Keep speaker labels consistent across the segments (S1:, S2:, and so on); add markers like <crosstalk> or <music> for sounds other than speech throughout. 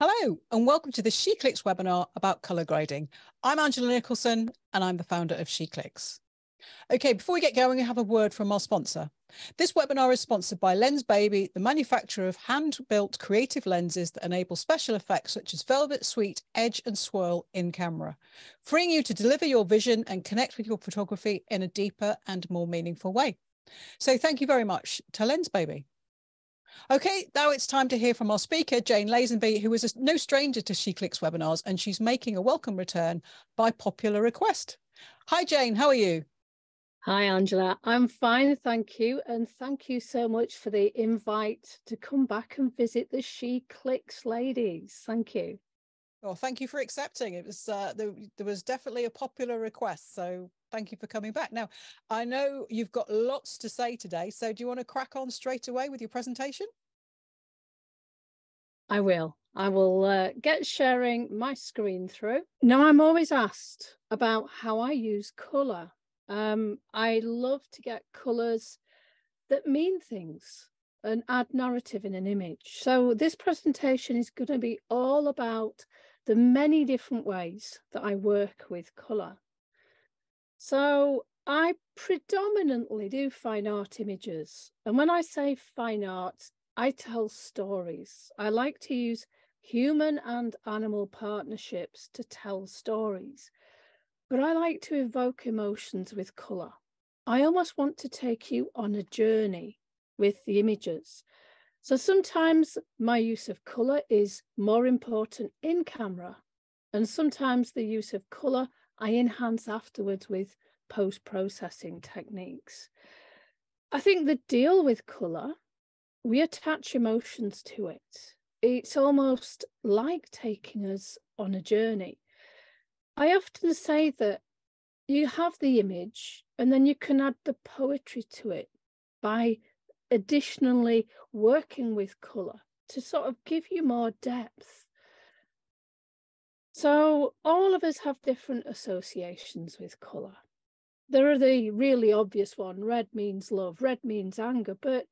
S1: Hello, and welcome to the SheClicks webinar about colour grading. I'm Angela Nicholson, and I'm the founder of SheClicks. Okay, before we get going, we have a word from our sponsor. This webinar is sponsored by Lensbaby, the manufacturer of hand-built creative lenses that enable special effects such as velvet, sweet, edge and swirl in camera, freeing you to deliver your vision and connect with your photography in a deeper and more meaningful way. So thank you very much to Lensbaby. Okay, now it's time to hear from our speaker, Jane Lazenby, who is a, no stranger to SheClicks webinars, and she's making a welcome return by popular request. Hi, Jane, how are you?
S2: Hi, Angela. I'm fine, thank you. And thank you so much for the invite to come back and visit the SheClicks ladies. Thank you.
S1: Well, thank you for accepting. It was uh, there, there was definitely a popular request, so thank you for coming back. Now, I know you've got lots to say today, so do you want to crack on straight away with your presentation?
S2: I will. I will uh, get sharing my screen through. Now, I'm always asked about how I use colour. Um, I love to get colours that mean things and add narrative in an image. So this presentation is going to be all about the many different ways that I work with colour. So I predominantly do fine art images. And when I say fine art, I tell stories. I like to use human and animal partnerships to tell stories. But I like to evoke emotions with colour. I almost want to take you on a journey with the images. So sometimes my use of colour is more important in camera, and sometimes the use of colour I enhance afterwards with post processing techniques. I think the deal with colour, we attach emotions to it. It's almost like taking us on a journey. I often say that you have the image and then you can add the poetry to it by additionally working with colour to sort of give you more depth. So all of us have different associations with colour. There are the really obvious one, red means love, red means anger, but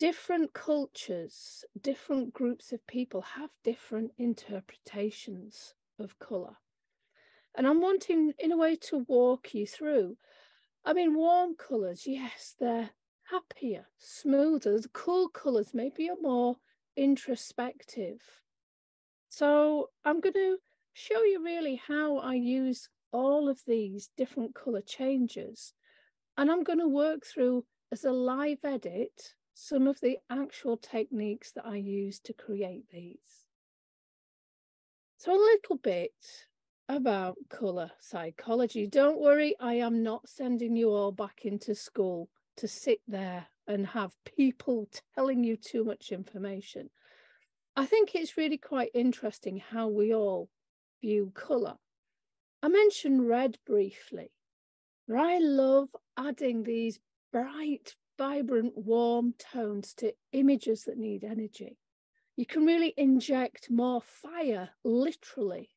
S2: different cultures, different groups of people have different interpretations of colour. And I'm wanting, in a way, to walk you through. I mean, warm colours, yes, they're happier, smoother. The cool colours maybe are more introspective. So I'm going to show you really how I use all of these different colour changes. And I'm going to work through as a live edit some of the actual techniques that I use to create these. So a little bit about colour psychology. Don't worry, I am not sending you all back into school to sit there and have people <laughs> telling you too much information. I think it's really quite interesting how we all view colour. I mentioned red briefly. but I love adding these bright, vibrant, warm tones to images that need energy. You can really inject more fire, literally,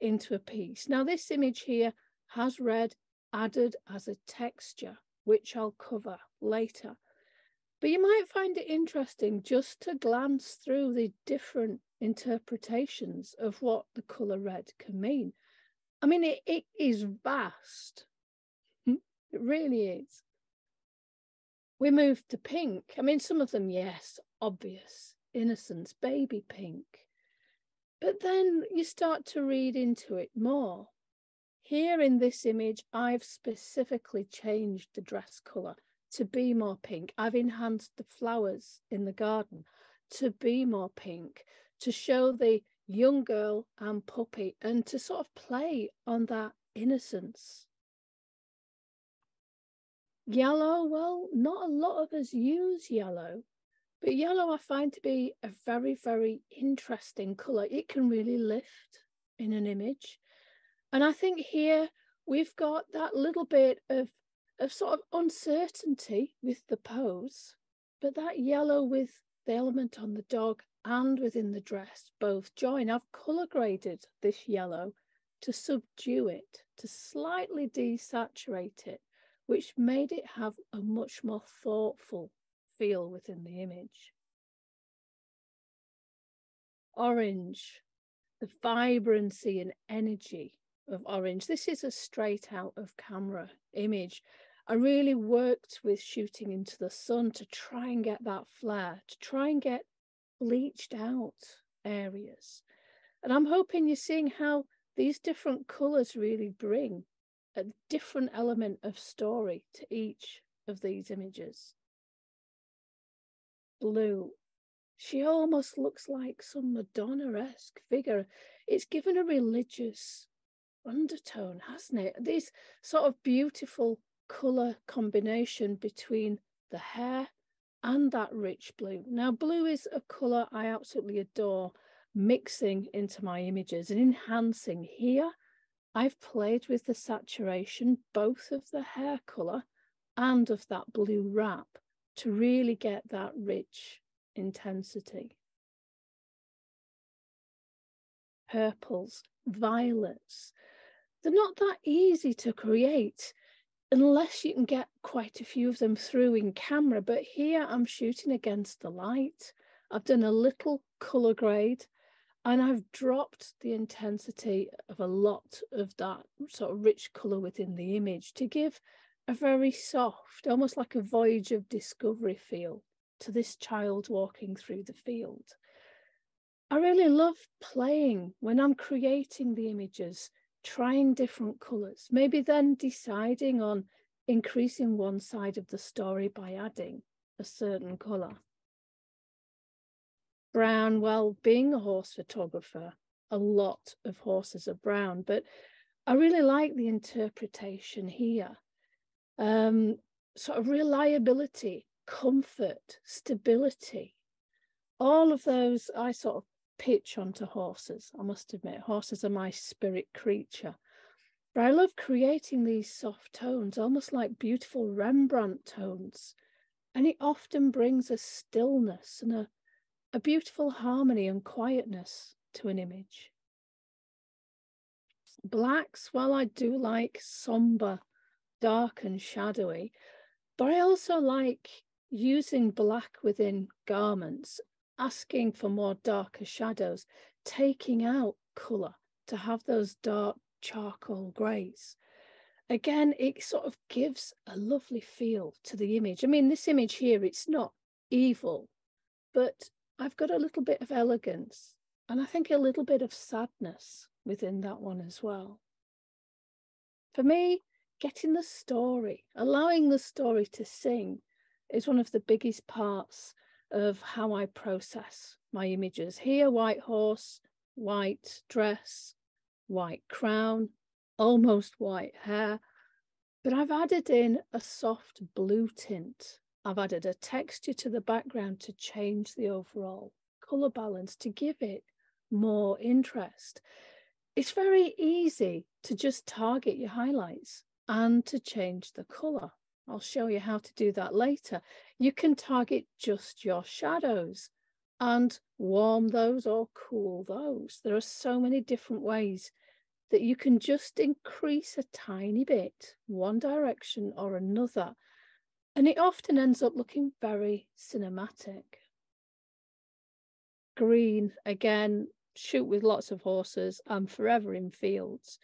S2: into a piece. Now, this image here has red added as a texture which I'll cover later. But you might find it interesting just to glance through the different interpretations of what the colour red can mean. I mean, it, it is vast. Hmm. it really is. We move to pink. I mean, some of them, yes, obvious, innocence, baby pink. But then you start to read into it more. Here in this image, I've specifically changed the dress colour to be more pink. I've enhanced the flowers in the garden to be more pink, to show the young girl and puppy and to sort of play on that innocence. Yellow, well, not a lot of us use yellow, but yellow I find to be a very, very interesting colour. It can really lift in an image. And I think here we've got that little bit of, of sort of uncertainty with the pose, but that yellow with the element on the dog and within the dress both join. I've colour graded this yellow to subdue it, to slightly desaturate it, which made it have a much more thoughtful feel within the image. orange, the vibrancy and energy of orange. This is a straight out of camera image. I really worked with shooting into the sun to try and get that flare, to try and get bleached out areas. And I'm hoping you're seeing how these different colours really bring a different element of story to each of these images. Blue. She almost looks like some Madonna esque figure. It's given a religious undertone, hasn't it? This sort of beautiful colour combination between the hair and that rich blue. Now, blue is a colour I absolutely adore mixing into my images and enhancing here. I've played with the saturation, both of the hair colour and of that blue wrap to really get that rich intensity. Purples, violets, they're not that easy to create unless you can get quite a few of them through in camera. But here I'm shooting against the light. I've done a little color grade and I've dropped the intensity of a lot of that sort of rich color within the image to give a very soft, almost like a voyage of discovery feel to this child walking through the field. I really love playing when I'm creating the images, trying different colours, maybe then deciding on increasing one side of the story by adding a certain colour brown. Well, being a horse photographer, a lot of horses are brown, but I really like the interpretation here. Um, sort of reliability, comfort, stability, all of those I sort of pitch onto horses. I must admit, horses are my spirit creature. But I love creating these soft tones, almost like beautiful Rembrandt tones. And it often brings a stillness and a a beautiful harmony and quietness to an image. Blacks, well, I do like somber, dark and shadowy, but I also like using black within garments, asking for more darker shadows, taking out colour to have those dark charcoal greys. Again, it sort of gives a lovely feel to the image. I mean, this image here, it's not evil, but I've got a little bit of elegance and I think a little bit of sadness within that one as well. For me, getting the story, allowing the story to sing is one of the biggest parts of how I process my images. Here, white horse, white dress, white crown, almost white hair, but I've added in a soft blue tint I've added a texture to the background to change the overall color balance to give it more interest. It's very easy to just target your highlights and to change the color. I'll show you how to do that later. You can target just your shadows and warm those or cool those. There are so many different ways that you can just increase a tiny bit, one direction or another, and it often ends up looking very cinematic. Green, again, shoot with lots of horses. I'm forever in fields.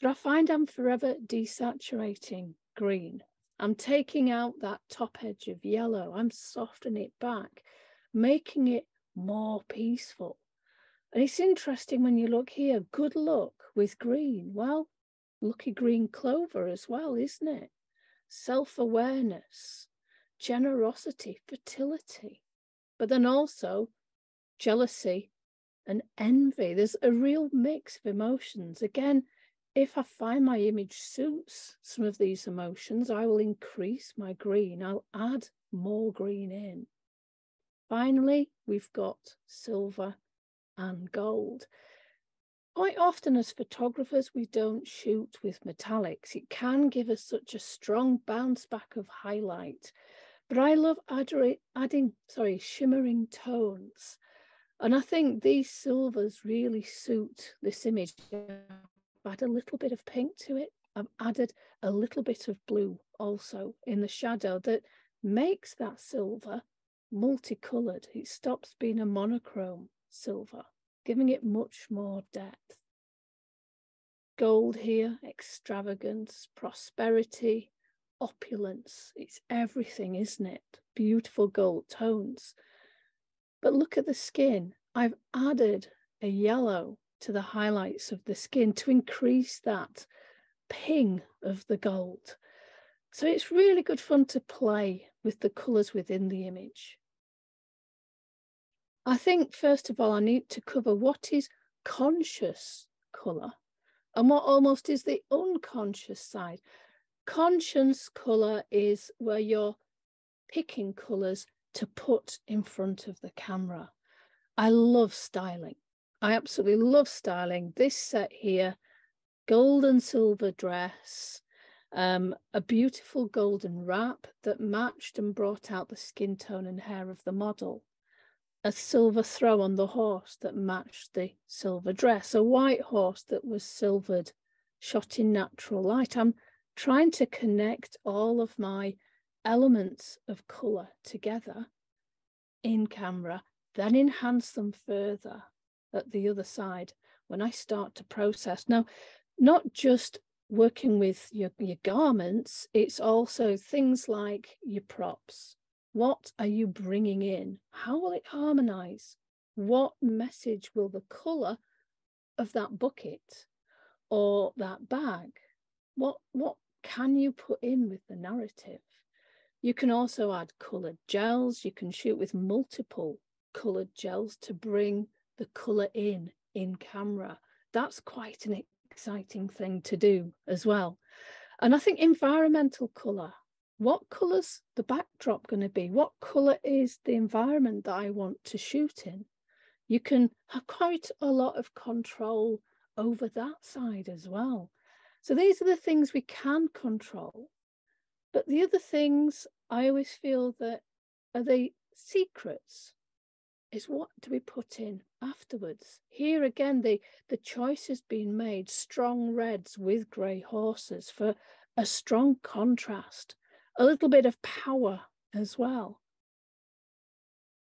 S2: But I find I'm forever desaturating green. I'm taking out that top edge of yellow. I'm softening it back, making it more peaceful. And it's interesting when you look here, good luck with green. Well, lucky green clover as well, isn't it? self awareness, generosity, fertility, but then also jealousy and envy. There's a real mix of emotions. Again, if I find my image suits some of these emotions, I will increase my green. I'll add more green in. Finally, we've got silver and gold. Quite often, as photographers, we don't shoot with metallics. It can give us such a strong bounce back of highlight. But I love adding, sorry, shimmering tones. And I think these silvers really suit this image. I've added a little bit of pink to it. I've added a little bit of blue also in the shadow that makes that silver multicolored. It stops being a monochrome silver, giving it much more depth. Gold here, extravagance, prosperity, opulence. It's everything, isn't it? Beautiful gold tones. But look at the skin. I've added a yellow to the highlights of the skin to increase that ping of the gold. So it's really good fun to play with the colours within the image. I think, first of all, I need to cover what is conscious colour and what almost is the unconscious side. Conscious colour is where you're picking colours to put in front of the camera. I love styling. I absolutely love styling. This set here, gold and silver dress, um, a beautiful golden wrap that matched and brought out the skin tone and hair of the model, a silver throw on the horse that matched the silver dress, a white horse that was silvered, shot in natural light. I'm trying to connect all of my elements of colour together in camera, then enhance them further at the other side when I start to process. Now, not just working with your, your garments, it's also things like your props. What are you bringing in? How will it harmonize? What message will the color of that bucket or that bag? What, what can you put in with the narrative? You can also add colored gels. You can shoot with multiple colored gels to bring the color in in camera. That's quite an exciting thing to do as well. And I think environmental colour, what colour's the backdrop going to be? What colour is the environment that I want to shoot in? You can have quite a lot of control over that side as well. So these are the things we can control. But the other things I always feel that are the secrets is what do we put in afterwards? Here again, the, the choice has been made strong reds with grey horses for a strong contrast, a little bit of power as well.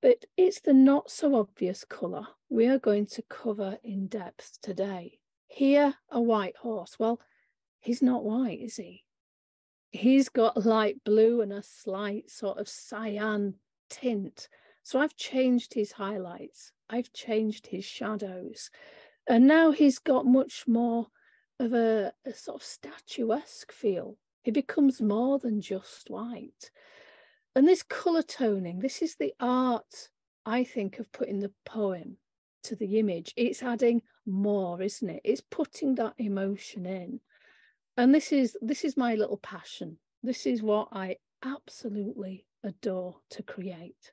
S2: But it's the not so obvious colour we are going to cover in depth today. Here, a white horse. Well, he's not white, is he? He's got light blue and a slight sort of cyan tint so I've changed his highlights, I've changed his shadows, and now he's got much more of a, a sort of statuesque feel. He becomes more than just white. And this colour toning, this is the art, I think, of putting the poem to the image. It's adding more, isn't it? It's putting that emotion in. And this is this is my little passion. This is what I absolutely adore to create.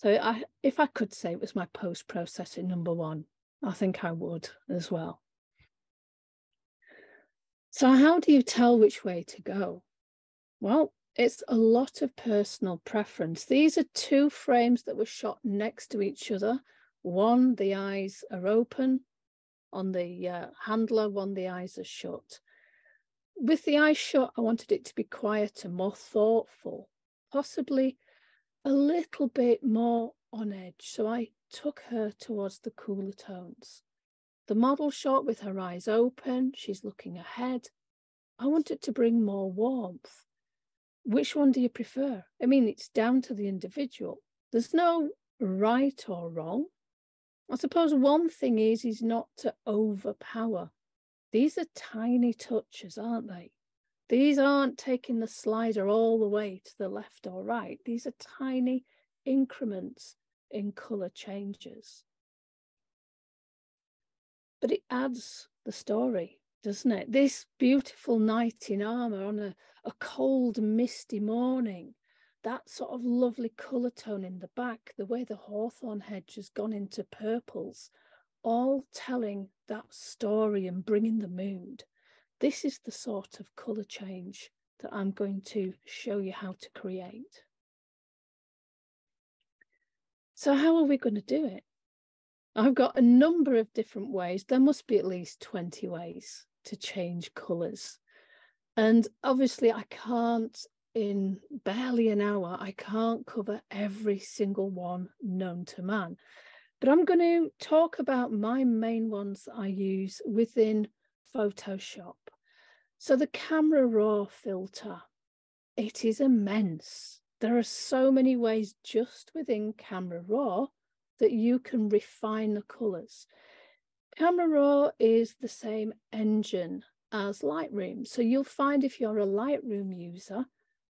S2: So I, if I could say it was my post processing number one, I think I would as well. So how do you tell which way to go? Well, it's a lot of personal preference. These are two frames that were shot next to each other. One, the eyes are open on the uh, handler, one, the eyes are shut. With the eyes shut, I wanted it to be quieter, more thoughtful, possibly a little bit more on edge. So I took her towards the cooler tones. The model shot with her eyes open, she's looking ahead. I wanted to bring more warmth. Which one do you prefer? I mean, it's down to the individual. There's no right or wrong. I suppose one thing is, is not to overpower. These are tiny touches, aren't they? These aren't taking the slider all the way to the left or right. These are tiny increments in colour changes. But it adds the story, doesn't it? This beautiful knight in armour on a, a cold, misty morning, that sort of lovely colour tone in the back, the way the hawthorn hedge has gone into purples, all telling that story and bringing the mood. This is the sort of colour change that I'm going to show you how to create. So how are we going to do it? I've got a number of different ways. There must be at least 20 ways to change colours. And obviously I can't, in barely an hour, I can't cover every single one known to man. But I'm going to talk about my main ones I use within Photoshop. So the Camera Raw filter, it is immense. There are so many ways just within Camera Raw that you can refine the colors. Camera Raw is the same engine as Lightroom. So you'll find if you're a Lightroom user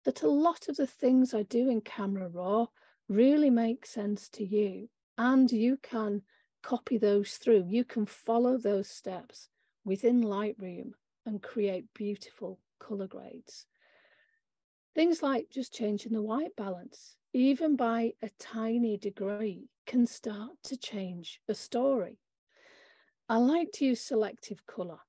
S2: that a lot of the things I do in Camera Raw really make sense to you and you can copy those through. You can follow those steps within Lightroom and create beautiful color grades. Things like just changing the white balance, even by a tiny degree, can start to change a story. I like to use selective color.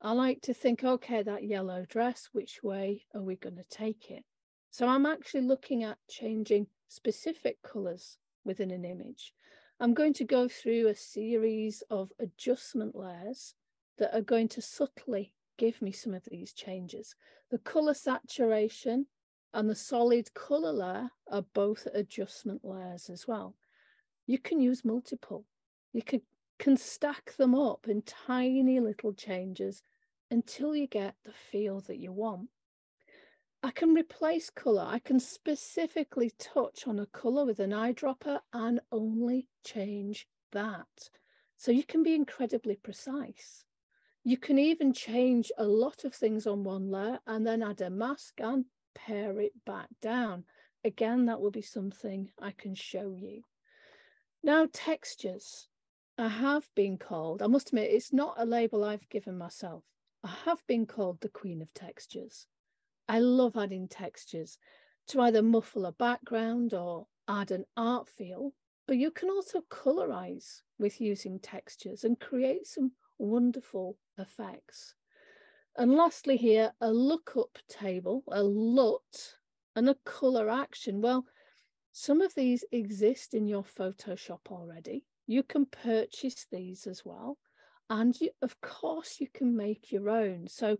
S2: I like to think, okay, that yellow dress, which way are we going to take it? So I'm actually looking at changing specific colors within an image. I'm going to go through a series of adjustment layers that are going to subtly give me some of these changes. The color saturation and the solid color layer are both adjustment layers as well. You can use multiple. You can, can stack them up in tiny little changes until you get the feel that you want. I can replace color. I can specifically touch on a color with an eyedropper and only change that. So you can be incredibly precise. You can even change a lot of things on one layer and then add a mask and pare it back down. Again, that will be something I can show you. Now, textures. I have been called, I must admit, it's not a label I've given myself. I have been called the queen of textures. I love adding textures to either muffle a background or add an art feel, but you can also colorize with using textures and create some wonderful effects. And lastly here, a lookup table, a LUT, and a color action. Well, some of these exist in your Photoshop already. You can purchase these as well. And you, of course, you can make your own. So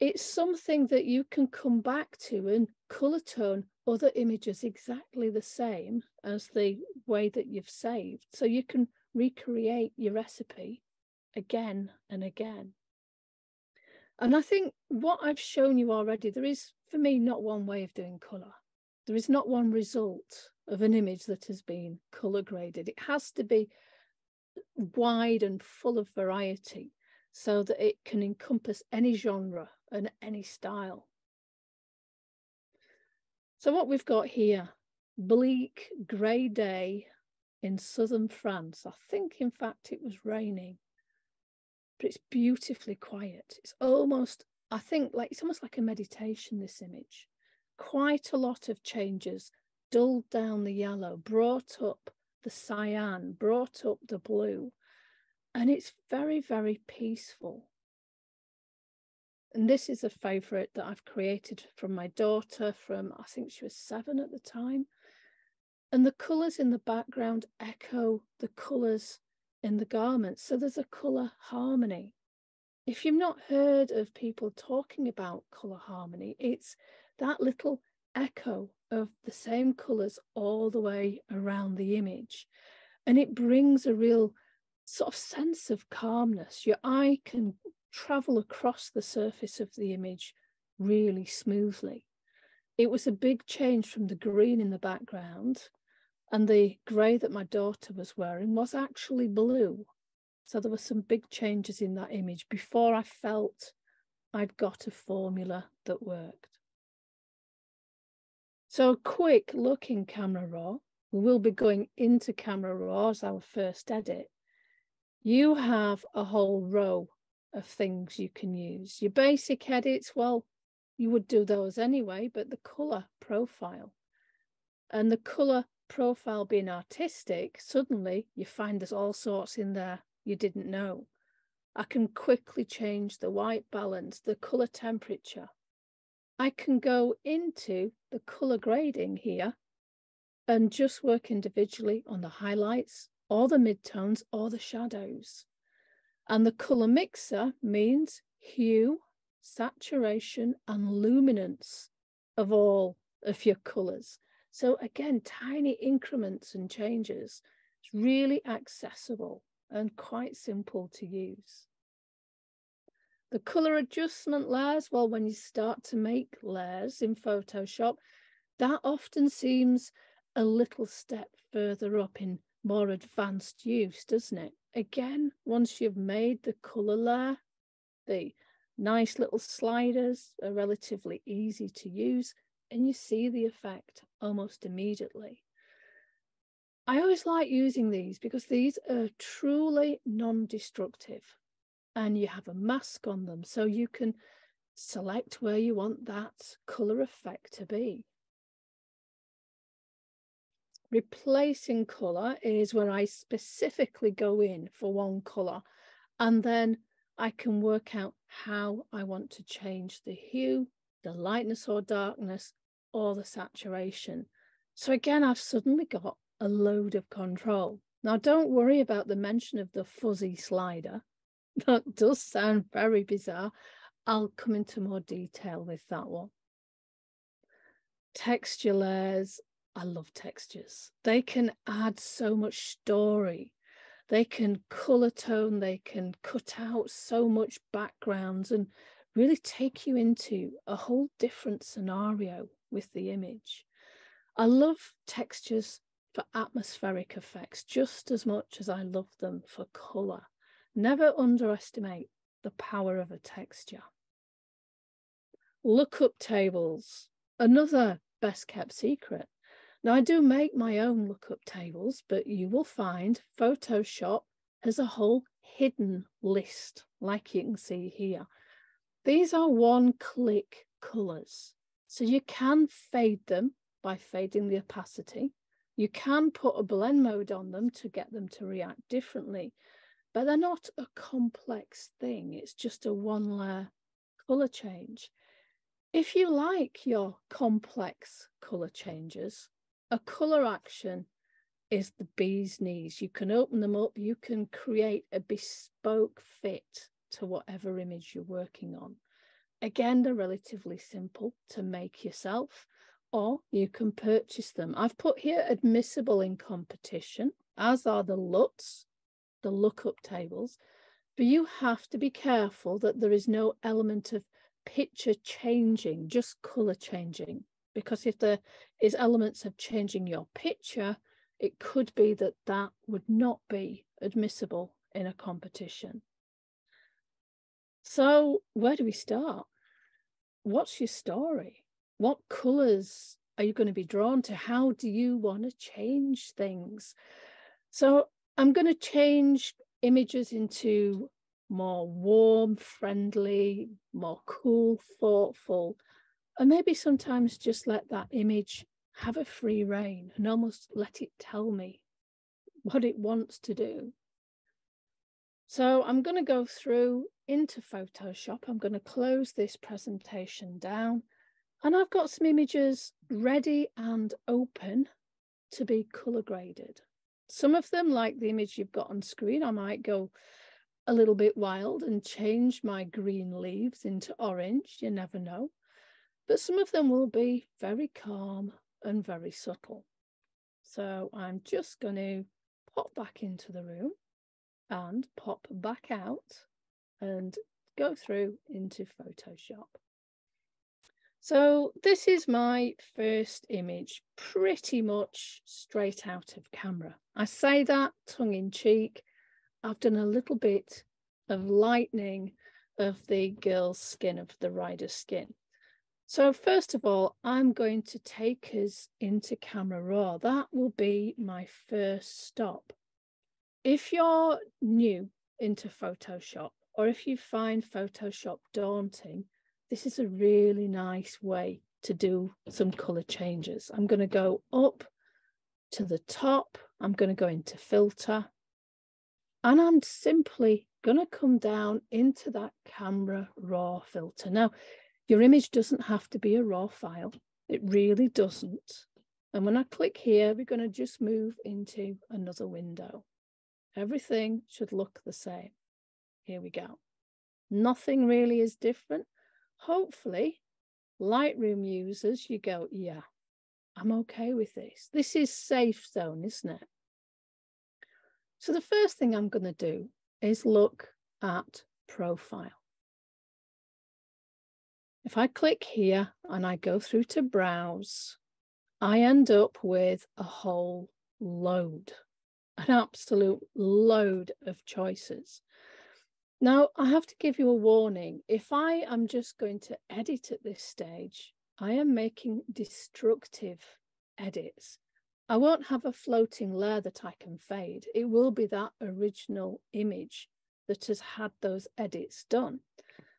S2: it's something that you can come back to and color tone other images exactly the same as the way that you've saved. So you can recreate your recipe again and again. And I think what I've shown you already, there is for me not one way of doing colour. There is not one result of an image that has been colour graded. It has to be wide and full of variety so that it can encompass any genre and any style. So what we've got here, bleak grey day in southern France. I think in fact it was raining but it's beautifully quiet. It's almost, I think, like it's almost like a meditation, this image. Quite a lot of changes, dulled down the yellow, brought up the cyan, brought up the blue, and it's very, very peaceful. And this is a favourite that I've created from my daughter from, I think she was seven at the time. And the colours in the background echo the colours in the garments. So there's a colour harmony. If you've not heard of people talking about colour harmony, it's that little echo of the same colours all the way around the image. And it brings a real sort of sense of calmness. Your eye can travel across the surface of the image really smoothly. It was a big change from the green in the background and the grey that my daughter was wearing was actually blue. So there were some big changes in that image before I felt I'd got a formula that worked. So a quick look in Camera Raw. We will be going into Camera Raw as our first edit. You have a whole row of things you can use. Your basic edits, well, you would do those anyway, but the colour profile and the colour profile being artistic, suddenly you find there's all sorts in there you didn't know. I can quickly change the white balance, the color temperature. I can go into the color grading here and just work individually on the highlights or the midtones or the shadows. And the color mixer means hue, saturation, and luminance of all of your colors. So again, tiny increments and changes It's really accessible and quite simple to use. The color adjustment layers, well, when you start to make layers in Photoshop, that often seems a little step further up in more advanced use, doesn't it? Again, once you've made the color layer, the nice little sliders are relatively easy to use and you see the effect almost immediately. I always like using these because these are truly non-destructive and you have a mask on them so you can select where you want that color effect to be. Replacing color is where I specifically go in for one color and then I can work out how I want to change the hue, the lightness or darkness, or the saturation. So again, I've suddenly got a load of control. Now, don't worry about the mention of the fuzzy slider. <laughs> That does sound very bizarre. I'll come into more detail with that one. Texture layers. I love textures. They can add so much story. They can color tone, they can cut out so much backgrounds and really take you into a whole different scenario with the image. I love textures for atmospheric effects just as much as I love them for color. Never underestimate the power of a texture. Lookup tables, another best kept secret. Now, I do make my own lookup tables, but you will find Photoshop has a whole hidden list, like you can see here. These are one click colors. So you can fade them by fading the opacity. You can put a blend mode on them to get them to react differently but they're not a complex thing. It's just a one layer color change. If you like your complex color changes, a color action is the bee's knees. You can open them up, you can create a bespoke fit to whatever image you're working on. Again, they're relatively simple to make yourself, or you can purchase them. I've put here admissible in competition, as are the LUTs, the lookup tables, but you have to be careful that there is no element of picture changing, just color changing. Because if there is elements of changing your picture, it could be that that would not be admissible in a competition. So where do we start? What's your story? What colors are you going to be drawn to? How do you want to change things? So I'm going to change images into more warm, friendly, more cool, thoughtful, and maybe sometimes just let that image have a free reign and almost let it tell me what it wants to do. So I'm going to go through into Photoshop. I'm going to close this presentation down and I've got some images ready and open to be color graded. Some of them, like the image you've got on screen, I might go a little bit wild and change my green leaves into orange. You never know. But some of them will be very calm and very subtle. So I'm just going to pop back into the room and pop back out and go through into Photoshop. So this is my first image, pretty much straight out of camera. I say that tongue in cheek. I've done a little bit of lightening of the girl's skin, of the rider's skin. So first of all, I'm going to take us into Camera Raw. That will be my first stop. If you're new into Photoshop, or if you find Photoshop daunting, this is a really nice way to do some color changes. I'm going to go up to the top. I'm going to go into filter and I'm simply going to come down into that camera raw filter. Now, your image doesn't have to be a raw file. It really doesn't. And when I click here, we're going to just move into another window. Everything should look the same. Here we go. Nothing really is different hopefully Lightroom users, you go, yeah, I'm okay with this. This is safe zone, isn't it? So the first thing I'm going to do is look at profile. If I click here and I go through to browse, I end up with a whole load, an absolute load of choices. Now, I have to give you a warning. If I am just going to edit at this stage, I am making destructive edits. I won't have a floating layer that I can fade. It will be that original image that has had those edits done.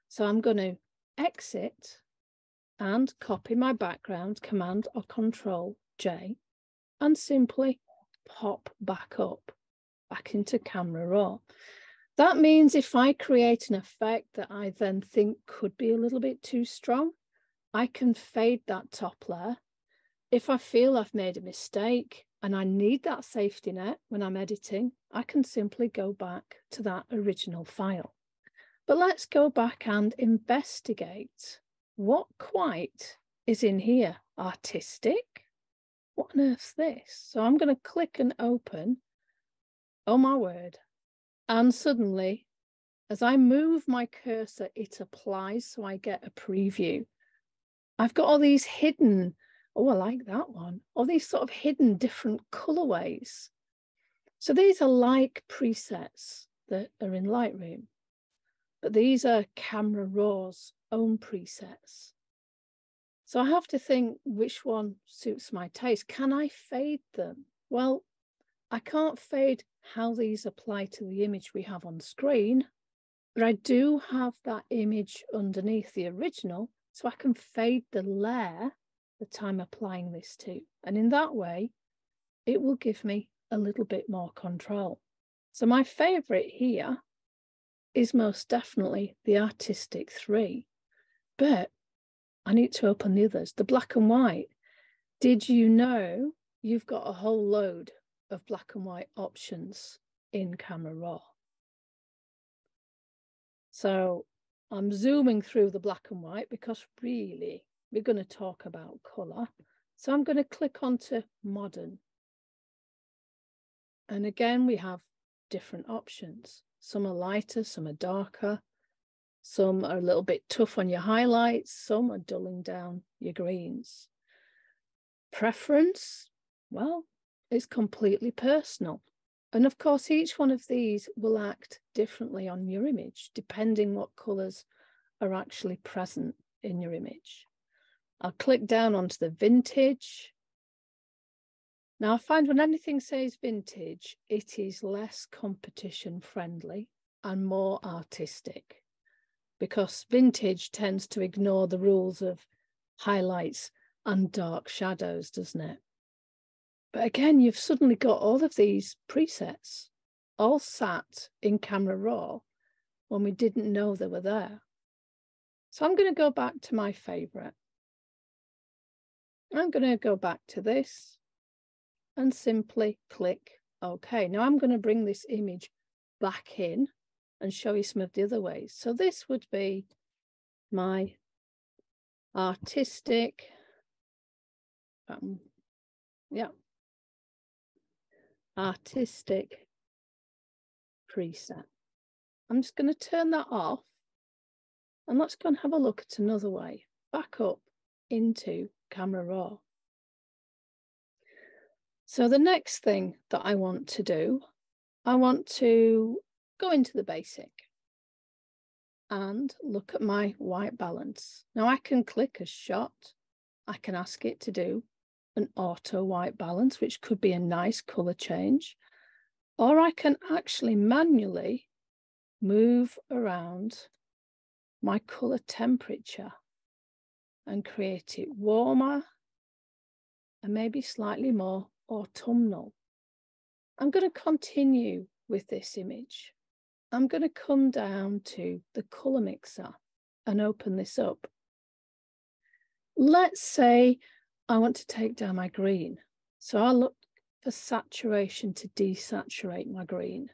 S2: So I'm going to exit and copy my background, Command or Control J, and simply pop back up, back into Camera Raw. That means if I create an effect that I then think could be a little bit too strong, I can fade that top layer. If I feel I've made a mistake and I need that safety net when I'm editing, I can simply go back to that original file. But let's go back and investigate what quite is in here. Artistic? What on earth's this? So I'm going to click and open. Oh my word. And suddenly, as I move my cursor, it applies so I get a preview. I've got all these hidden, oh, I like that one, all these sort of hidden different colorways. So these are like presets that are in Lightroom, but these are Camera Raw's own presets. So I have to think which one suits my taste. Can I fade them? Well, I can't fade how these apply to the image we have on screen, but I do have that image underneath the original so I can fade the layer that I'm applying this to. And in that way, it will give me a little bit more control. So my favorite here is most definitely the Artistic 3. But I need to open the others. The black and white. Did you know you've got a whole load of black and white options in Camera Raw? So I'm zooming through the black and white because really we're going to talk about colour. So I'm going to click onto modern. And again, we have different options. Some are lighter, some are darker, some are a little bit tough on your highlights, some are dulling down your greens. Preference, well, it's completely personal. And of course, each one of these will act differently on your image, depending what colours are actually present in your image. I'll click down onto the vintage. Now I find when anything says vintage, it is less competition friendly and more artistic because vintage tends to ignore the rules of highlights and dark shadows, doesn't it? But again, you've suddenly got all of these presets all sat in Camera Raw when we didn't know they were there. So I'm going to go back to my favorite. I'm going to go back to this and simply click OK. Now I'm going to bring this image back in and show you some of the other ways. So this would be my artistic, um, yeah, artistic preset. I'm just going to turn that off and let's go and have a look at another way. Back up into Camera Raw. So the next thing that I want to do, I want to go into the basic and look at my white balance. Now I can click a shot. I can ask it to do an auto white balance, which could be a nice color change. Or I can actually manually move around my color temperature and create it warmer and maybe slightly more autumnal. I'm going to continue with this image. I'm going to come down to the color mixer and open this up. Let's say I want to take down my green. So I'll look for saturation to desaturate my green.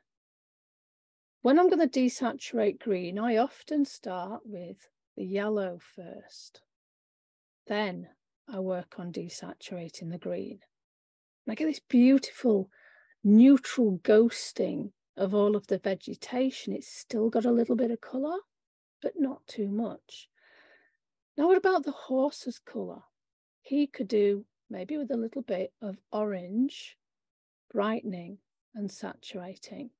S2: When I'm going to desaturate green, I often start with the yellow first. Then I work on desaturating the green. And I get this beautiful neutral ghosting of all of the vegetation. It's still got a little bit of colour, but not too much. Now, what about the horse's colour? He could do maybe with a little bit of orange, brightening and saturating.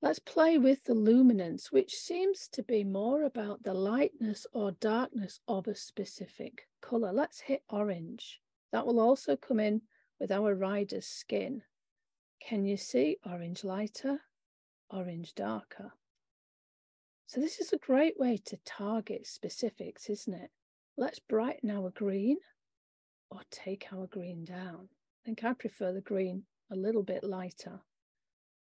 S2: Let's play with the luminance, which seems to be more about the lightness or darkness of a specific colour. Let's hit orange. That will also come in with our rider's skin. Can you see orange lighter, orange darker? So this is a great way to target specifics, isn't it? Let's brighten our green or take our green down. I think I prefer the green a little bit lighter.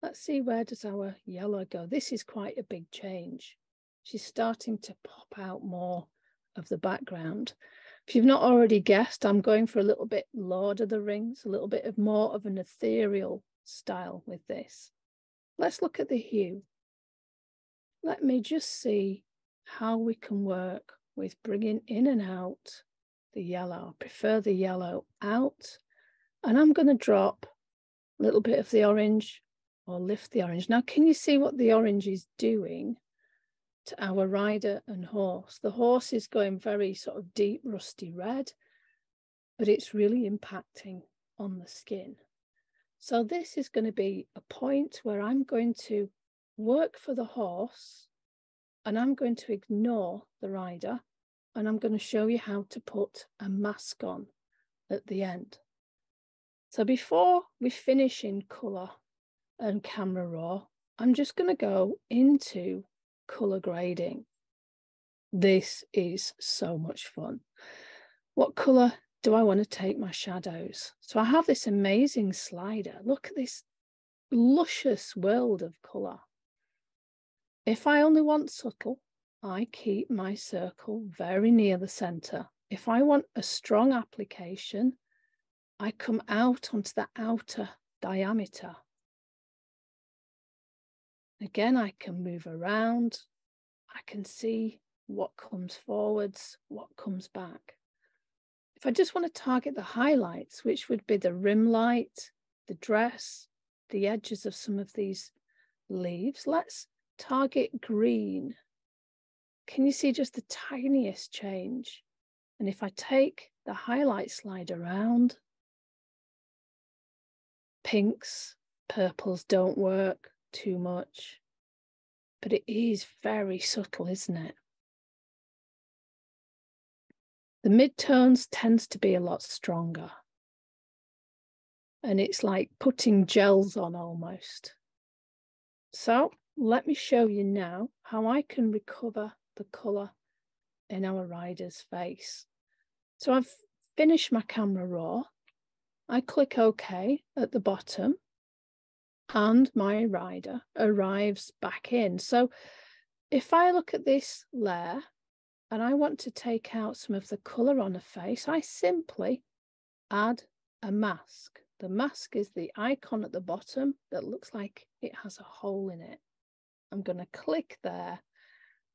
S2: Let's see where does our yellow go. This is quite a big change. She's starting to pop out more of the background. If you've not already guessed, I'm going for a little bit Lord of the Rings, a little bit of more of an ethereal style with this. Let's look at the hue. Let me just see how we can work with bringing in and out the yellow. I prefer the yellow out. And I'm going to drop a little bit of the orange or lift the orange. Now, can you see what the orange is doing to our rider and horse? The horse is going very sort of deep rusty red, but it's really impacting on the skin. So this is going to be a point where I'm going to work for the horse and I'm going to ignore the rider and I'm going to show you how to put a mask on at the end. So before we finish in colour and camera raw, I'm just going to go into color grading. This is so much fun. What color do I want to take my shadows? So I have this amazing slider. Look at this luscious world of color. If I only want subtle, I keep my circle very near the center. If I want a strong application, I come out onto the outer diameter Again, I can move around. I can see what comes forwards, what comes back. If I just want to target the highlights, which would be the rim light, the dress, the edges of some of these leaves, let's target green. Can you see just the tiniest change? And if I take the highlight slide around, pinks, purples don't work, too much. But it is very subtle, isn't it? The midtones tends to be a lot stronger. And it's like putting gels on almost. So let me show you now how I can recover the colour in our rider's face. So I've finished my camera raw. I click OK at the bottom and my rider arrives back in. So if I look at this layer and I want to take out some of the colour on a face, I simply add a mask. The mask is the icon at the bottom that looks like it has a hole in it. I'm going to click there.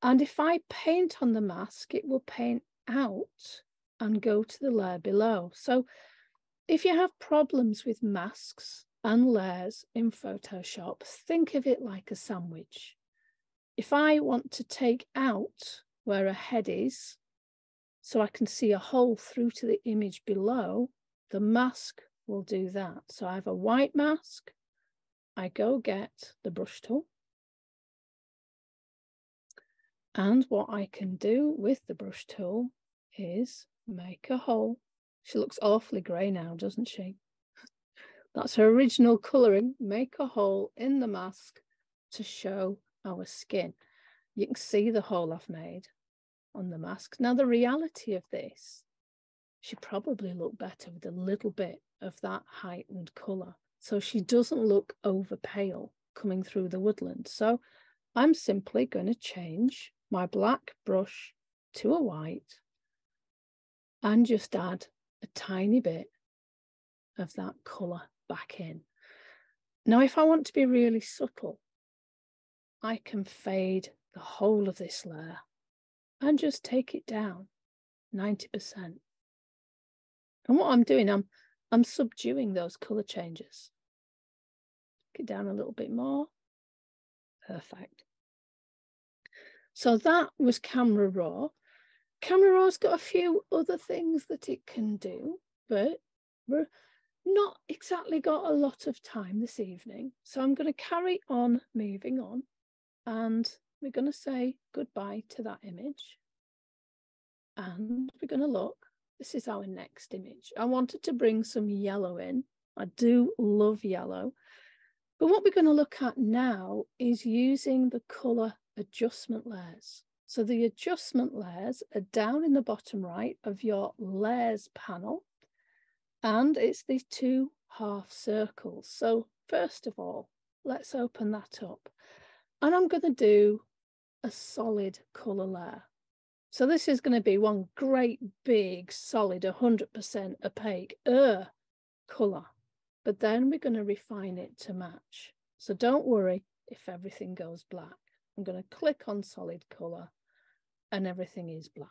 S2: And if I paint on the mask, it will paint out and go to the layer below. So if you have problems with masks, and layers in Photoshop, think of it like a sandwich. If I want to take out where a head is, so I can see a hole through to the image below, the mask will do that. So I have a white mask, I go get the brush tool. And what I can do with the brush tool is make a hole. She looks awfully grey now, doesn't she? That's her original colouring. Make a hole in the mask to show our skin. You can see the hole I've made on the mask. Now, the reality of this, she probably looked better with a little bit of that heightened colour. So she doesn't look over pale coming through the woodland. So I'm simply going to change my black brush to a white and just add a tiny bit of that colour back in. Now, if I want to be really subtle, I can fade the whole of this layer and just take it down 90%. And what I'm doing, I'm, I'm subduing those color changes. it down a little bit more. Perfect. So that was Camera Raw. Camera Raw's got a few other things that it can do, but we're not exactly got a lot of time this evening. So I'm going to carry on moving on and we're going to say goodbye to that image. And we're going to look. This is our next image. I wanted to bring some yellow in. I do love yellow. But what we're going to look at now is using the colour adjustment layers. So the adjustment layers are down in the bottom right of your layers panel. And it's these two half circles. So first of all, let's open that up. And I'm going to do a solid colour layer. So this is going to be one great big solid 100% opaque uh, colour. But then we're going to refine it to match. So don't worry if everything goes black. I'm going to click on solid colour and everything is black.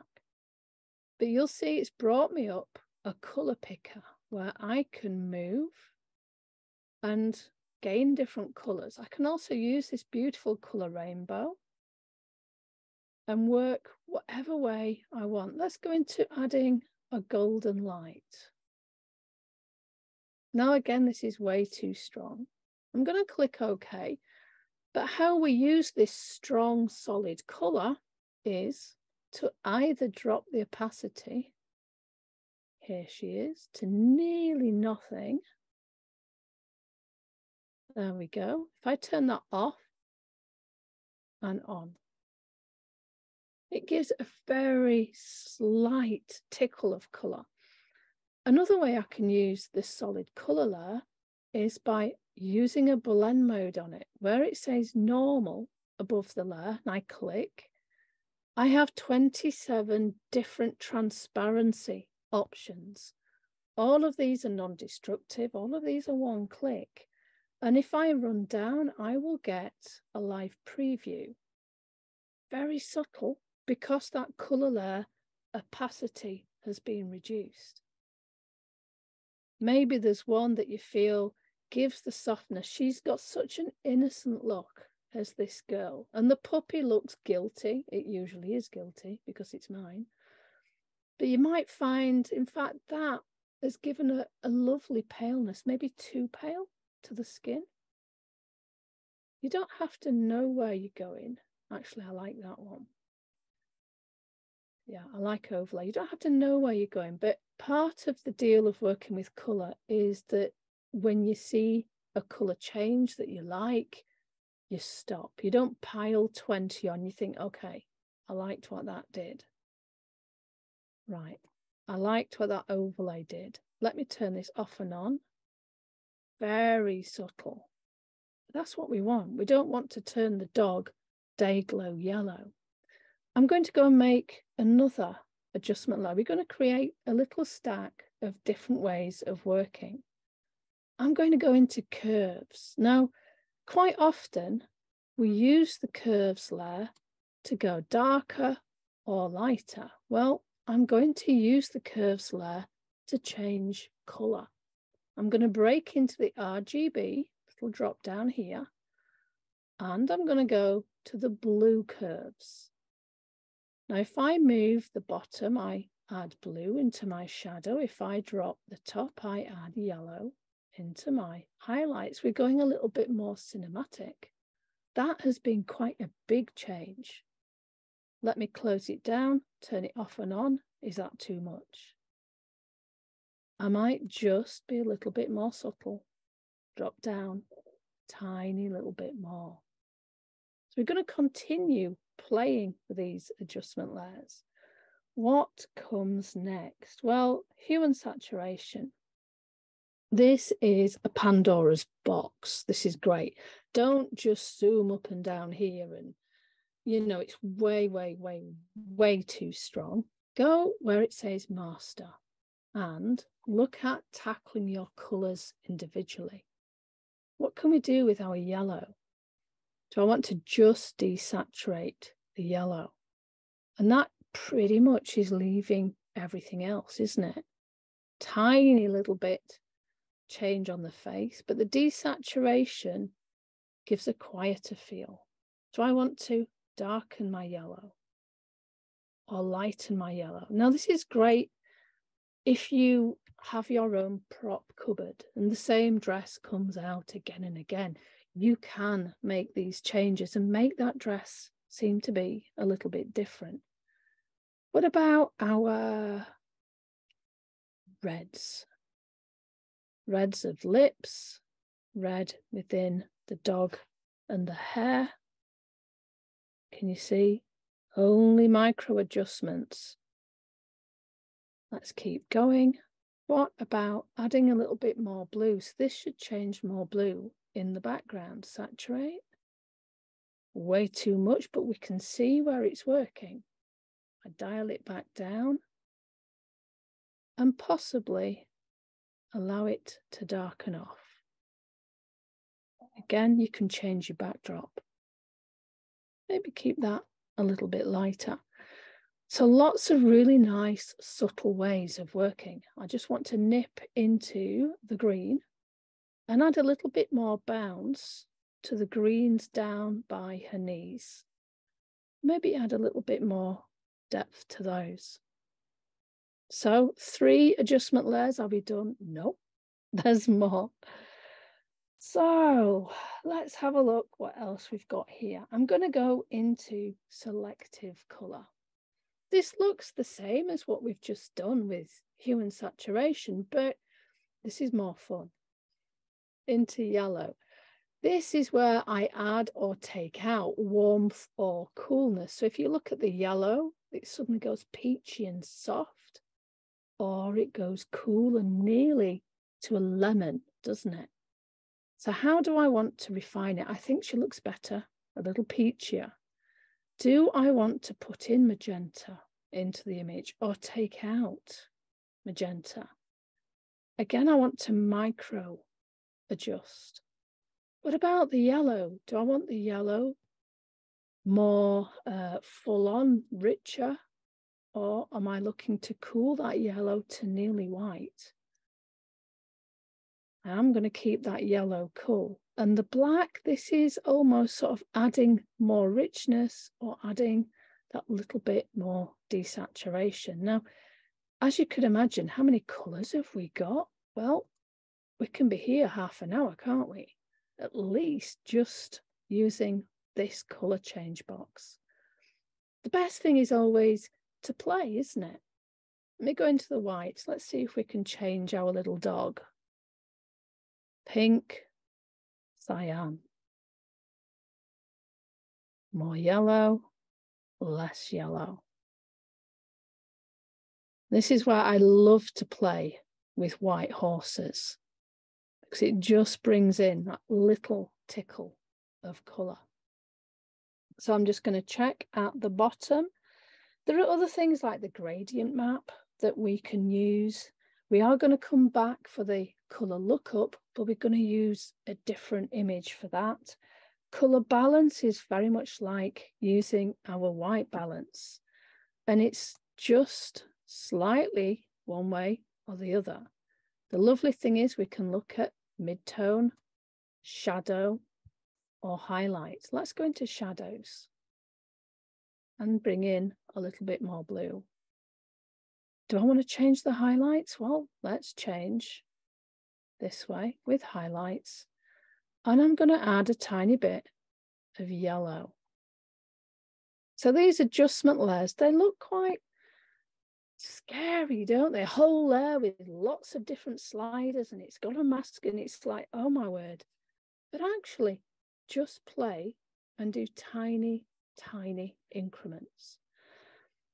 S2: But you'll see it's brought me up a colour picker where I can move and gain different colours. I can also use this beautiful colour rainbow and work whatever way I want. Let's go into adding a golden light. Now again, this is way too strong. I'm going to click OK. But how we use this strong solid colour is to either drop the opacity, here she is, to nearly nothing. There we go. If I turn that off and on, it gives a very slight tickle of colour. Another way I can use this solid colour layer is by using a blend mode on it. Where it says normal above the layer and I click, I have 27 different transparency options. All of these are non-destructive, all of these are one click. And if I run down, I will get a live preview. Very subtle, because that colour layer opacity has been reduced. Maybe there's one that you feel gives the softness. She's got such an innocent look as this girl, and the puppy looks guilty. It usually is guilty because it's mine. But you might find, in fact, that has given a, a lovely paleness, maybe too pale to the skin. You don't have to know where you're going. Actually, I like that one yeah, I like overlay. You don't have to know where you're going, but part of the deal of working with color is that when you see a color change that you like, you stop. You don't pile 20 on, you think, okay, I liked what that did. Right, I liked what that overlay did. Let me turn this off and on. Very subtle. That's what we want. We don't want to turn the dog day glow yellow. I'm going to go and make another adjustment layer. We're going to create a little stack of different ways of working. I'm going to go into curves. Now, quite often we use the curves layer to go darker or lighter. Well, I'm going to use the curves layer to change color. I'm going to break into the RGB, little drop down here, and I'm going to go to the blue curves. Now, if I move the bottom, I add blue into my shadow. If I drop the top, I add yellow into my highlights. We're going a little bit more cinematic. That has been quite a big change. Let me close it down, turn it off and on. Is that too much? I might just be a little bit more subtle. Drop down, tiny little bit more. So we're going to continue playing with these adjustment layers. What comes next? Well, hue and saturation. This is a Pandora's box. This is great. Don't just zoom up and down here and, you know, it's way, way, way, way too strong. Go where it says master and look at tackling your colours individually. What can we do with our yellow? So I want to just desaturate the yellow. And that pretty much is leaving everything else, isn't it? Tiny little bit change on the face, but the desaturation gives a quieter feel. Do I want to darken my yellow or lighten my yellow? Now, this is great if you have your own prop cupboard and the same dress comes out again and again. You can make these changes and make that dress seem to be a little bit different. What about our reds? Reds of lips, red within the dog and the hair. Can you see? Only micro adjustments. Let's keep going. What about adding a little bit more blue? So this should change more blue in the background. Saturate. Way too much, but we can see where it's working. I dial it back down and possibly allow it to darken off. Again, you can change your backdrop. Maybe keep that a little bit lighter. So lots of really nice, subtle ways of working. I just want to nip into the green and add a little bit more bounce to the greens down by her knees. Maybe add a little bit more depth to those. So three adjustment layers, are we done? Nope, <laughs> there's more. So let's have a look what else we've got here. I'm going to go into selective colour. This looks the same as what we've just done with hue and saturation, but this is more fun. Into yellow. This is where I add or take out warmth or coolness. So if you look at the yellow, it suddenly goes peachy and soft, or it goes cool and nearly to a lemon, doesn't it? So how do I want to refine it? I think she looks better, a little peachier. Do I want to put in magenta into the image or take out magenta? Again, I want to micro adjust. What about the yellow? Do I want the yellow more uh, full on, richer? Or am I looking to cool that yellow to nearly white? I'm going to keep that yellow cool. And the black, this is almost sort of adding more richness or adding that little bit more desaturation. Now, as you could imagine, how many colours have we got? Well, we can be here half an hour, can't we? At least just using this colour change box. The best thing is always to play, isn't it? Let me go into the white. Let's see if we can change our little dog pink, cyan. More yellow, less yellow. This is why I love to play with white horses because it just brings in that little tickle of colour. So I'm just going to check at the bottom. There are other things like the gradient map that we can use. We are going to come back for the colour lookup, but we're going to use a different image for that. Colour balance is very much like using our white balance, and it's just slightly one way or the other. The lovely thing is we can look at midtone, shadow, or highlights. Let's go into shadows and bring in a little bit more blue. Do I want to change the highlights? Well, let's change this way with highlights. And I'm going to add a tiny bit of yellow. So these adjustment layers, they look quite scary, don't they? A whole layer with lots of different sliders and it's got a mask and it's like, oh my word. But actually, just play and do tiny, tiny increments.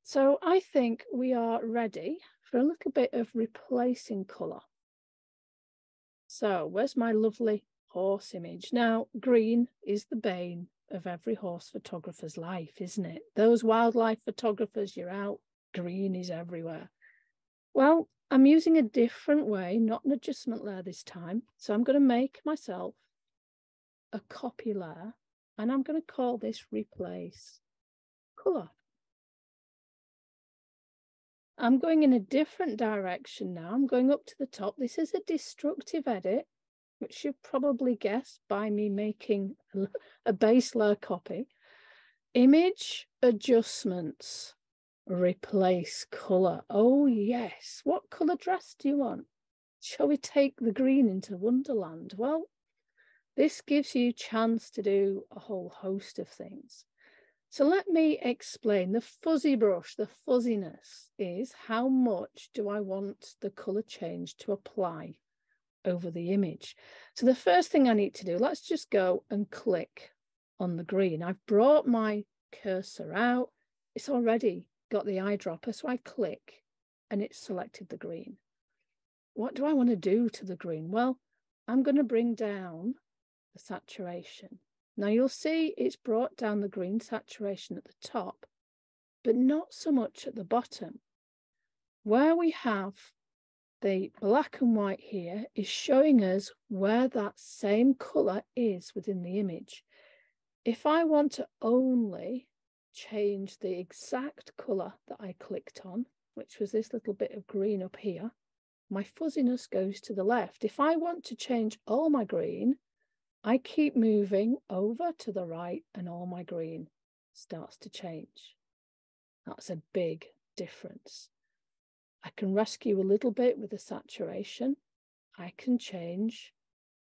S2: So I think we are ready for a little bit of replacing colour. So where's my lovely horse image? Now, green is the bane of every horse photographer's life, isn't it? Those wildlife photographers, you're out, green is everywhere. Well, I'm using a different way, not an adjustment layer this time. So I'm going to make myself a copy layer and I'm going to call this replace color. I'm going in a different direction now. I'm going up to the top. This is a destructive edit, which you've probably guessed by me making a base layer copy. Image adjustments, replace color. Oh yes, what color dress do you want? Shall we take the green into Wonderland? Well, this gives you chance to do a whole host of things. So let me explain the fuzzy brush, the fuzziness is how much do I want the color change to apply over the image. So the first thing I need to do, let's just go and click on the green. I've brought my cursor out. It's already got the eyedropper. So I click and it's selected the green. What do I want to do to the green? Well, I'm going to bring down saturation. Now you'll see it's brought down the green saturation at the top, but not so much at the bottom. Where we have the black and white here is showing us where that same color is within the image. If I want to only change the exact color that I clicked on, which was this little bit of green up here, my fuzziness goes to the left. If I want to change all my green, I keep moving over to the right and all my green starts to change. That's a big difference. I can rescue a little bit with the saturation. I can change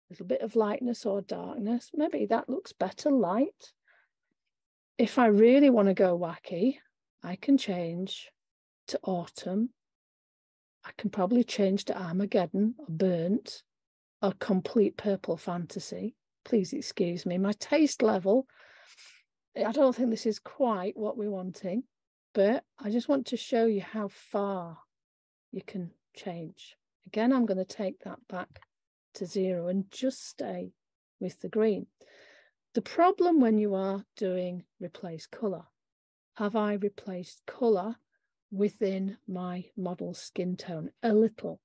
S2: a little bit of lightness or darkness. Maybe that looks better light. If I really want to go wacky, I can change to autumn. I can probably change to Armageddon or burnt or complete purple fantasy please excuse me, my taste level, eh, I don't think this is quite what we're wanting, but I just want to show you how far you can change. Again, I'm going to take that back to zero and just stay with the green. The problem when you are doing replace color, have I replaced color within my model skin tone a little?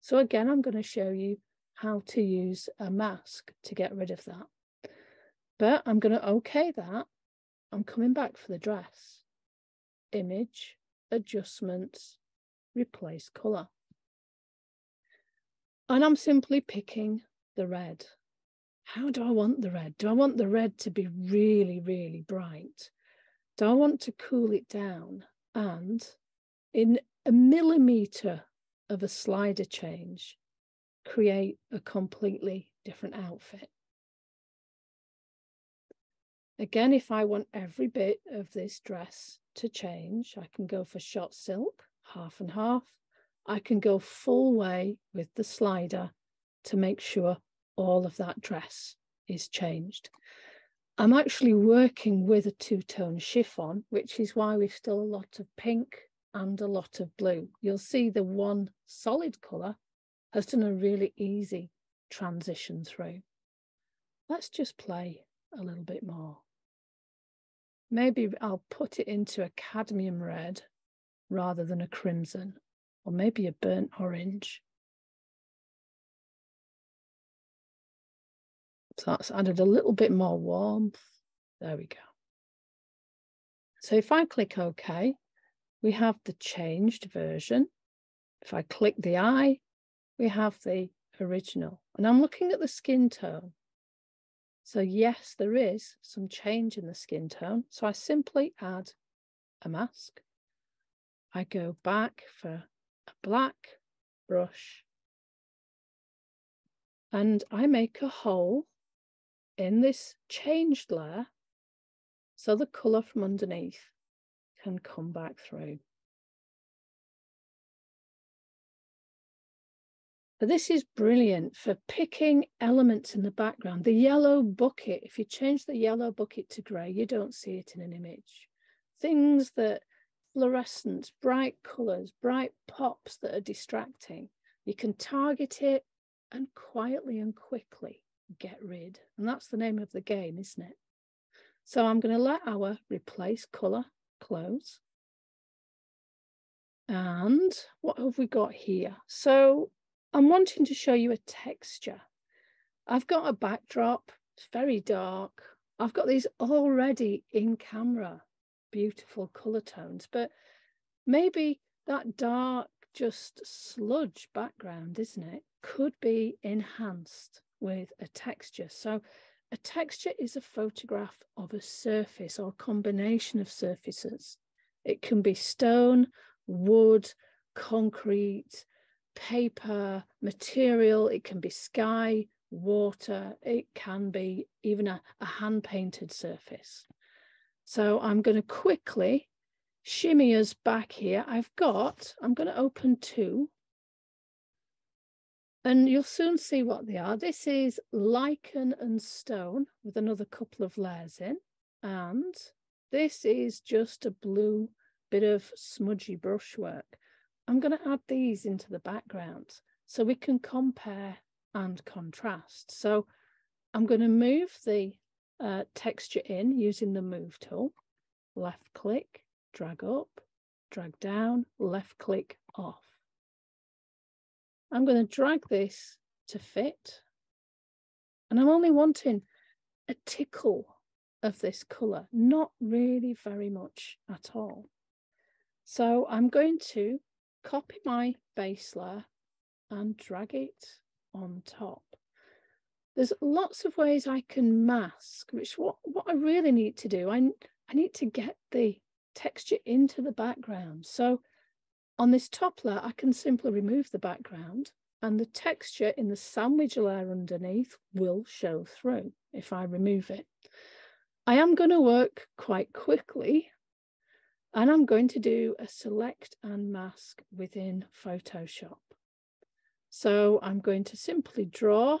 S2: So again, I'm going to show you how to use a mask to get rid of that. But I'm going to okay that. I'm coming back for the dress. Image, adjustments, replace color. And I'm simply picking the red. How do I want the red? Do I want the red to be really, really bright? Do I want to cool it down? And in a millimeter of a slider change, create a completely different outfit. Again, if I want every bit of this dress to change, I can go for shot silk, half and half. I can go full way with the slider to make sure all of that dress is changed. I'm actually working with a two-tone chiffon, which is why we've still a lot of pink and a lot of blue. You'll see the one solid colour has done a really easy transition through. Let's just play a little bit more. Maybe I'll put it into a cadmium red rather than a crimson, or maybe a burnt orange. So that's added a little bit more warmth. There we go. So if I click OK, we have the changed version. If I click the eye, we have the original. And I'm looking at the skin tone. So yes, there is some change in the skin tone. So I simply add a mask. I go back for a black brush and I make a hole in this changed layer so the colour from underneath can come back through. But this is brilliant for picking elements in the background. The yellow bucket, if you change the yellow bucket to grey, you don't see it in an image. Things that fluorescence, bright colours, bright pops that are distracting, you can target it and quietly and quickly get rid. And that's the name of the game, isn't it? So I'm going to let our replace colour close. And what have we got here? So I'm wanting to show you a texture. I've got a backdrop, it's very dark. I've got these already in camera, beautiful color tones, but maybe that dark, just sludge background, isn't it? Could be enhanced with a texture. So a texture is a photograph of a surface or a combination of surfaces. It can be stone, wood, concrete, paper, material, it can be sky, water, it can be even a, a hand painted surface. So I'm going to quickly shimmy us back here. I've got, I'm going to open two and you'll soon see what they are. This is lichen and stone with another couple of layers in. And this is just a blue bit of smudgy brushwork. I'm going to add these into the background so we can compare and contrast. So I'm going to move the uh, texture in using the move tool, left click, drag up, drag down, left click off. I'm going to drag this to fit. And I'm only wanting a tickle of this colour, not really very much at all. So I'm going to copy my base layer and drag it on top. There's lots of ways I can mask, which what, what I really need to do, I, I need to get the texture into the background. So on this top layer, I can simply remove the background and the texture in the sandwich layer underneath will show through if I remove it. I am going to work quite quickly and I'm going to do a select and mask within Photoshop. So I'm going to simply draw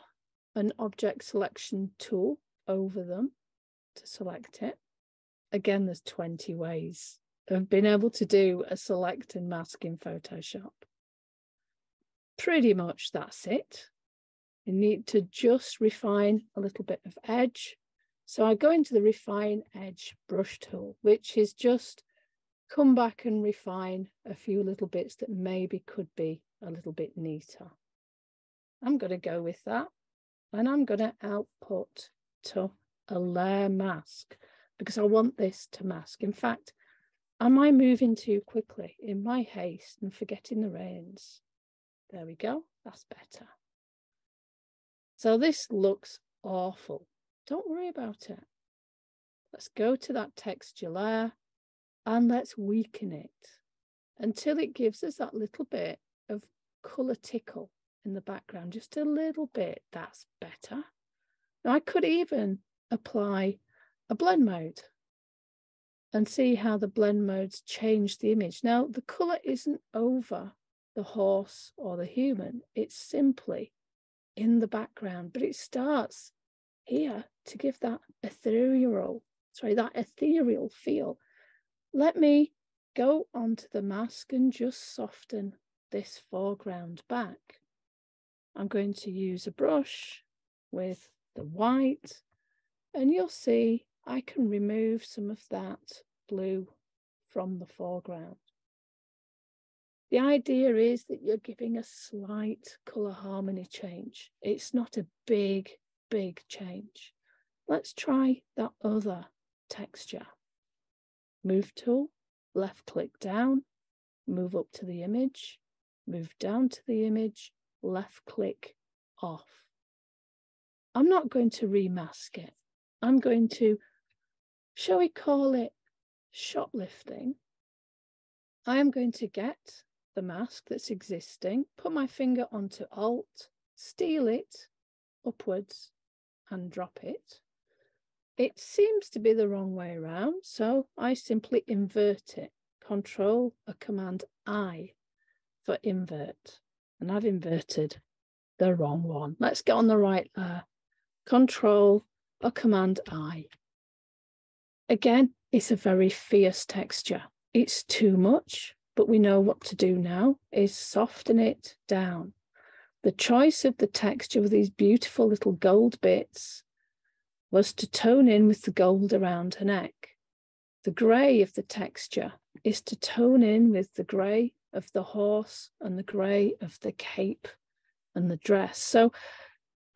S2: an object selection tool over them to select it. Again, there's 20 ways of being able to do a select and mask in Photoshop. Pretty much that's it. You need to just refine a little bit of edge. So I go into the refine edge brush tool, which is just come back and refine a few little bits that maybe could be a little bit neater. I'm going to go with that and I'm going to output to a layer mask because I want this to mask. In fact, am I moving too quickly in my haste and forgetting the reins? There we go. That's better. So this looks awful. Don't worry about it. Let's go to that texture layer and let's weaken it until it gives us that little bit of colour tickle in the background, just a little bit. That's better. Now I could even apply a blend mode and see how the blend modes change the image. Now the colour isn't over the horse or the human, it's simply in the background, but it starts here to give that ethereal, sorry, that ethereal feel. Let me go onto the mask and just soften this foreground back. I'm going to use a brush with the white and you'll see I can remove some of that blue from the foreground. The idea is that you're giving a slight colour harmony change. It's not a big, big change. Let's try that other texture. Move tool, left click down, move up to the image, move down to the image, left click off. I'm not going to remask it. I'm going to, shall we call it shoplifting? I am going to get the mask that's existing, put my finger onto Alt, steal it upwards and drop it. It seems to be the wrong way around, so I simply invert it. Control a Command I for invert and I've inverted the wrong one. Let's get on the right there. Control or Command I. Again, it's a very fierce texture. It's too much, but we know what to do now is soften it down. The choice of the texture with these beautiful little gold bits was to tone in with the gold around her neck. The grey of the texture is to tone in with the grey of the horse and the grey of the cape and the dress. So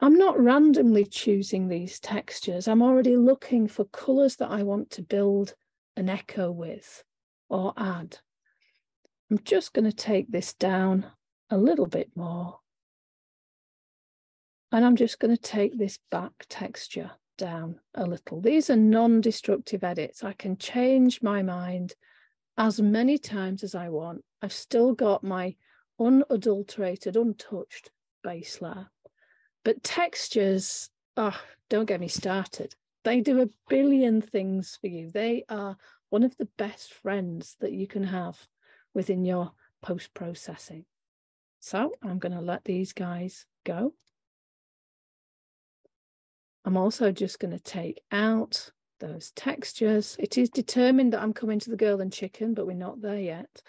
S2: I'm not randomly choosing these textures. I'm already looking for colours that I want to build an echo with or add. I'm just going to take this down a little bit more. And I'm just going to take this back texture down a little. These are non-destructive edits. I can change my mind as many times as I want. I've still got my unadulterated, untouched base layer. But textures, oh, don't get me started. They do a billion things for you. They are one of the best friends that you can have within your post processing. So I'm going to let these guys go. I'm also just going to take out those textures. It is determined that I'm coming to the girl and chicken, but we're not there yet.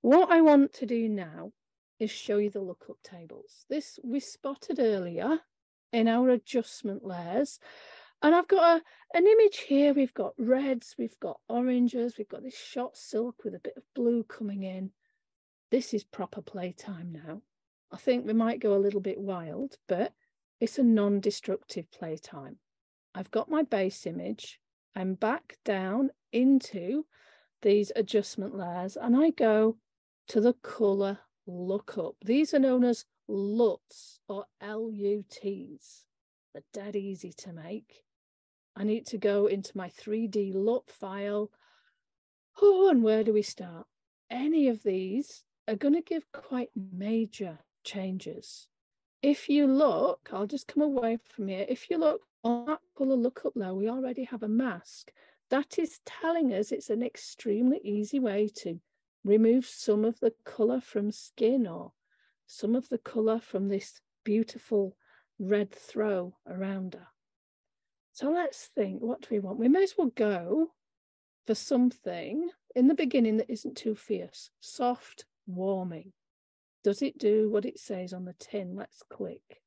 S2: What I want to do now is show you the lookup tables. This we spotted earlier in our adjustment layers. And I've got a, an image here. We've got reds, we've got oranges, we've got this shot silk with a bit of blue coming in. This is proper playtime now. I think we might go a little bit wild, but it's a non-destructive playtime. I've got my base image. I'm back down into these adjustment layers and I go to the color lookup. These are known as LUTs or LUTs. They're dead easy to make. I need to go into my 3D LUT file. Oh, and where do we start? Any of these are going to give quite major changes. If you look, I'll just come away from here. If you look on that color lookup there, we already have a mask. That is telling us it's an extremely easy way to remove some of the color from skin or some of the color from this beautiful red throw around her. So let's think, what do we want? We may as well go for something in the beginning that isn't too fierce, soft, warming. Does it do what it says on the tin? Let's click.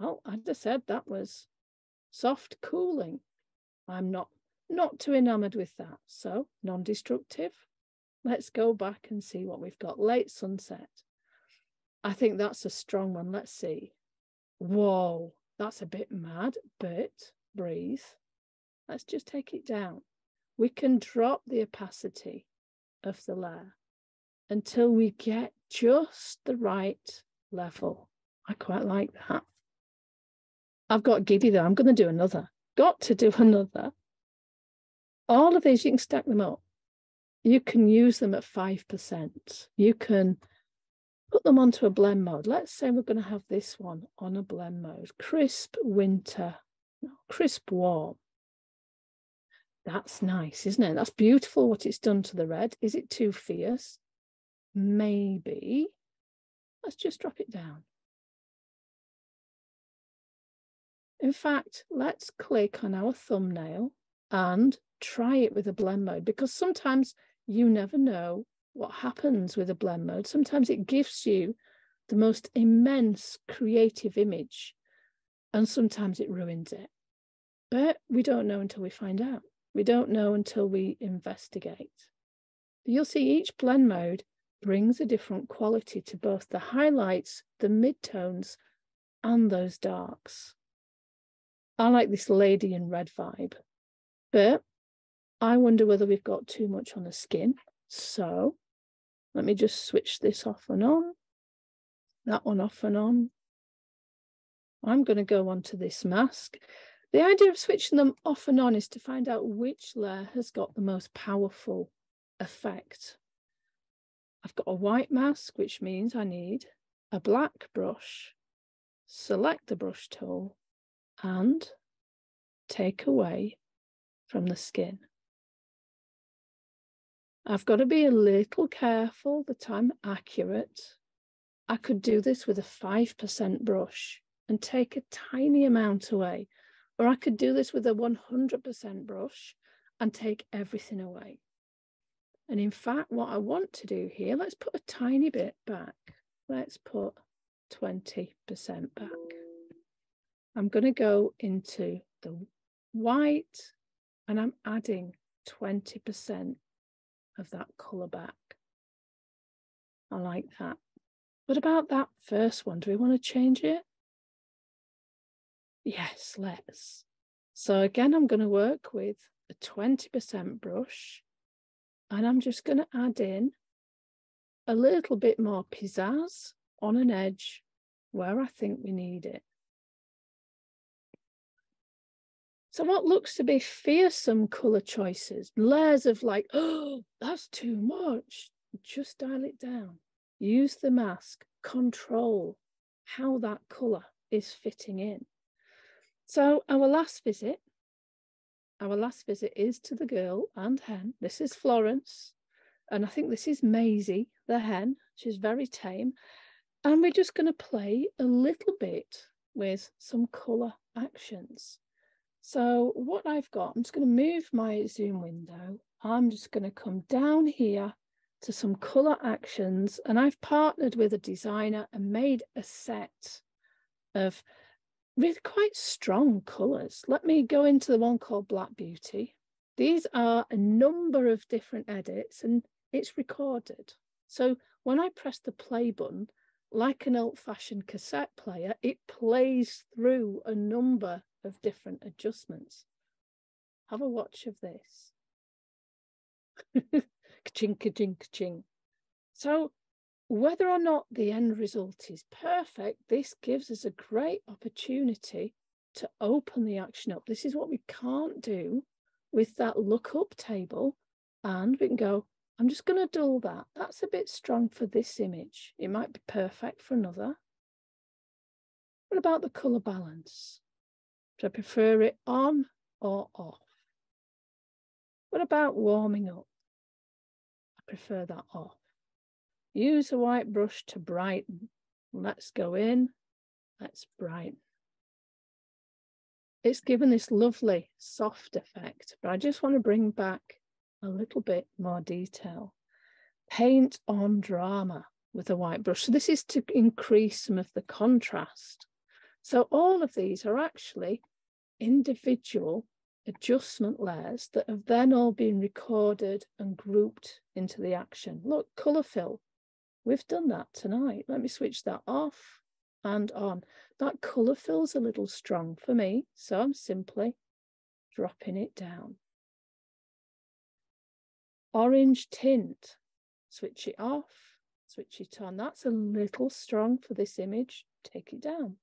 S2: Oh, I just said that was soft cooling. I'm not not too enamored with that. So non-destructive. Let's go back and see what we've got. Late sunset. I think that's a strong one. Let's see. Whoa, that's a bit mad, but breathe. Let's just take it down. We can drop the opacity of the layer until we get just the right level. I quite like that. I've got giddy though. I'm going to do another. Got to do <laughs> another. All of these, you can stack them up. You can use them at 5%. You can put them onto a blend mode. Let's say we're going to have this one on a blend mode. Crisp winter, crisp warm. That's nice, isn't it? That's beautiful what it's done to the red. Is it too fierce? Maybe. Let's just drop it down. In fact, let's click on our thumbnail and try it with a blend mode because sometimes you never know what happens with a blend mode. Sometimes it gives you the most immense creative image, and sometimes it ruins it. But we don't know until we find out. We don't know until we investigate. You'll see each blend mode brings a different quality to both the highlights, the midtones, and those darks. I like this lady in red vibe, but I wonder whether we've got too much on the skin. So let me just switch this off and on, that one off and on. I'm going to go on to this mask. The idea of switching them off and on is to find out which layer has got the most powerful effect. I've got a white mask, which means I need a black brush, select the brush tool and take away from the skin. I've got to be a little careful that I'm accurate. I could do this with a 5% brush and take a tiny amount away, or I could do this with a 100% brush and take everything away. And in fact, what I want to do here, let's put a tiny bit back. Let's put 20% back. I'm going to go into the white and I'm adding 20% of that colour back. I like that. What about that first one? Do we want to change it? Yes, let's. So again, I'm going to work with a 20% brush and I'm just going to add in a little bit more pizzazz on an edge where I think we need it. So what looks to be fearsome colour choices, layers of like, oh, that's too much, just dial it down. Use the mask, control how that colour is fitting in. So our last visit, our last visit is to the girl and hen. This is Florence. And I think this is Maisie, the hen. She's very tame. And we're just going to play a little bit with some colour actions. So what I've got, I'm just going to move my zoom window. I'm just going to come down here to some colour actions. And I've partnered with a designer and made a set of with quite strong colours. Let me go into the one called Black Beauty. These are a number of different edits and it's recorded. So when I press the play button, like an old fashioned cassette player, it plays through a number of different adjustments. Have a watch of this. <laughs> ka-ching, ka-ching, ka-ching. So whether or not the end result is perfect, this gives us a great opportunity to open the action up. This is what we can't do with that lookup table. And we can go, I'm just going to dull that. That's a bit strong for this image. It might be perfect for another. What about the colour balance? Do I prefer it on or off? What about warming up? I prefer that off. Use a white brush to brighten. Let's go in. Let's brighten. It's given this lovely soft effect, but I just want to bring back a little bit more detail. Paint on drama with a white brush. So this is to increase some of the contrast. So all of these are actually individual adjustment layers that have then all been recorded and grouped into the action. Look, colour fill We've done that tonight. Let me switch that off and on. That colour feels a little strong for me, so I'm simply dropping it down. Orange tint, switch it off, switch it on. That's a little strong for this image, take it down.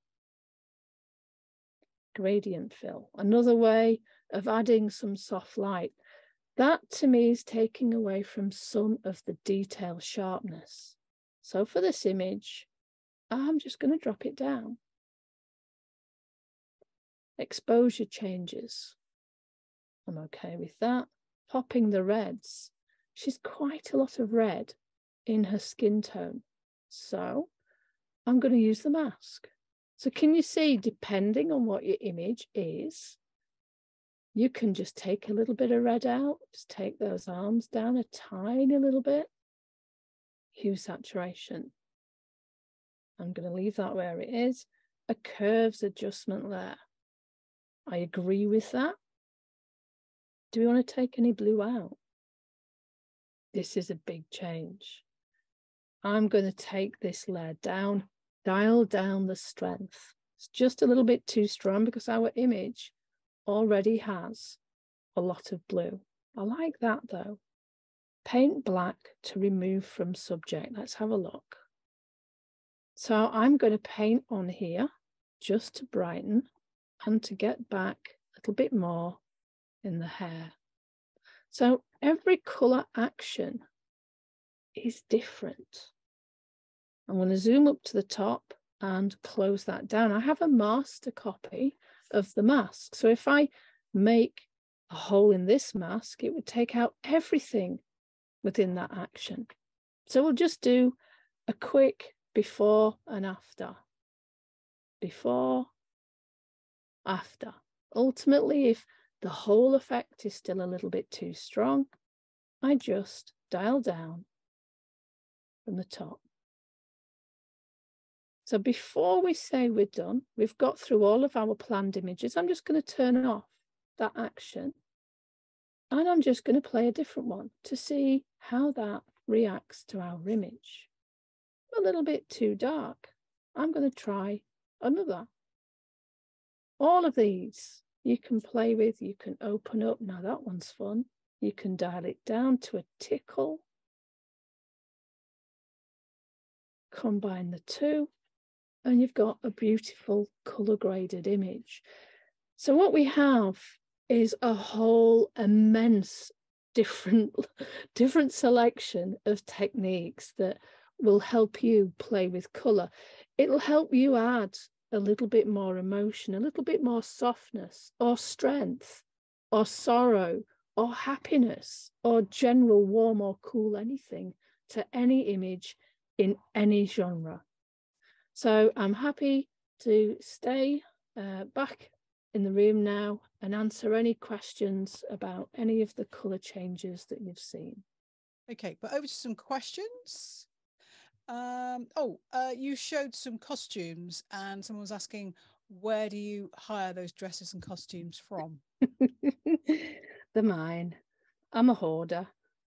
S2: Gradient fill, another way of adding some soft light. That to me is taking away from some of the detail sharpness. So for this image, I'm just going to drop it down. Exposure changes. I'm okay with that. Popping the reds. She's quite a lot of red in her skin tone. So I'm going to use the mask. So can you see, depending on what your image is, you can just take a little bit of red out, just take those arms down a tiny little bit, hue saturation. I'm going to leave that where it is. A curves adjustment there. I agree with that. Do we want to take any blue out? This is a big change. I'm going to take this layer down, dial down the strength. It's just a little bit too strong because our image already has a lot of blue. I like that though. Paint black to remove from subject. Let's have a look. So I'm going to paint on here just to brighten and to get back a little bit more in the hair. So every colour action is different. I'm going to zoom up to the top and close that down. I have a master copy of the mask. So if I make a hole in this mask, it would take out everything within that action. So we'll just do a quick before and after. Before, after. Ultimately, if the whole effect is still a little bit too strong, I just dial down from the top. So before we say we're done, we've got through all of our planned images. I'm just going to turn off that action and I'm just going to play a different one to see how that reacts to our image. A little bit too dark. I'm going to try another. All of these you can play with, you can open up. Now that one's fun. You can dial it down to a tickle. combine the two, and you've got a beautiful color graded image. So what we have is a whole immense different <laughs> different selection of techniques that will help you play with color. It'll help you add a little bit more emotion, a little bit more softness or strength or sorrow or happiness or general warm or cool anything to any image in any genre. So I'm happy to stay uh, back in the room now and answer any questions about any of the colour changes that you've seen.
S1: Okay, but over to some questions. Um, oh, uh, you showed some costumes, and someone was asking, where do you hire those dresses and costumes from? <laughs>
S2: the mine. I'm a hoarder.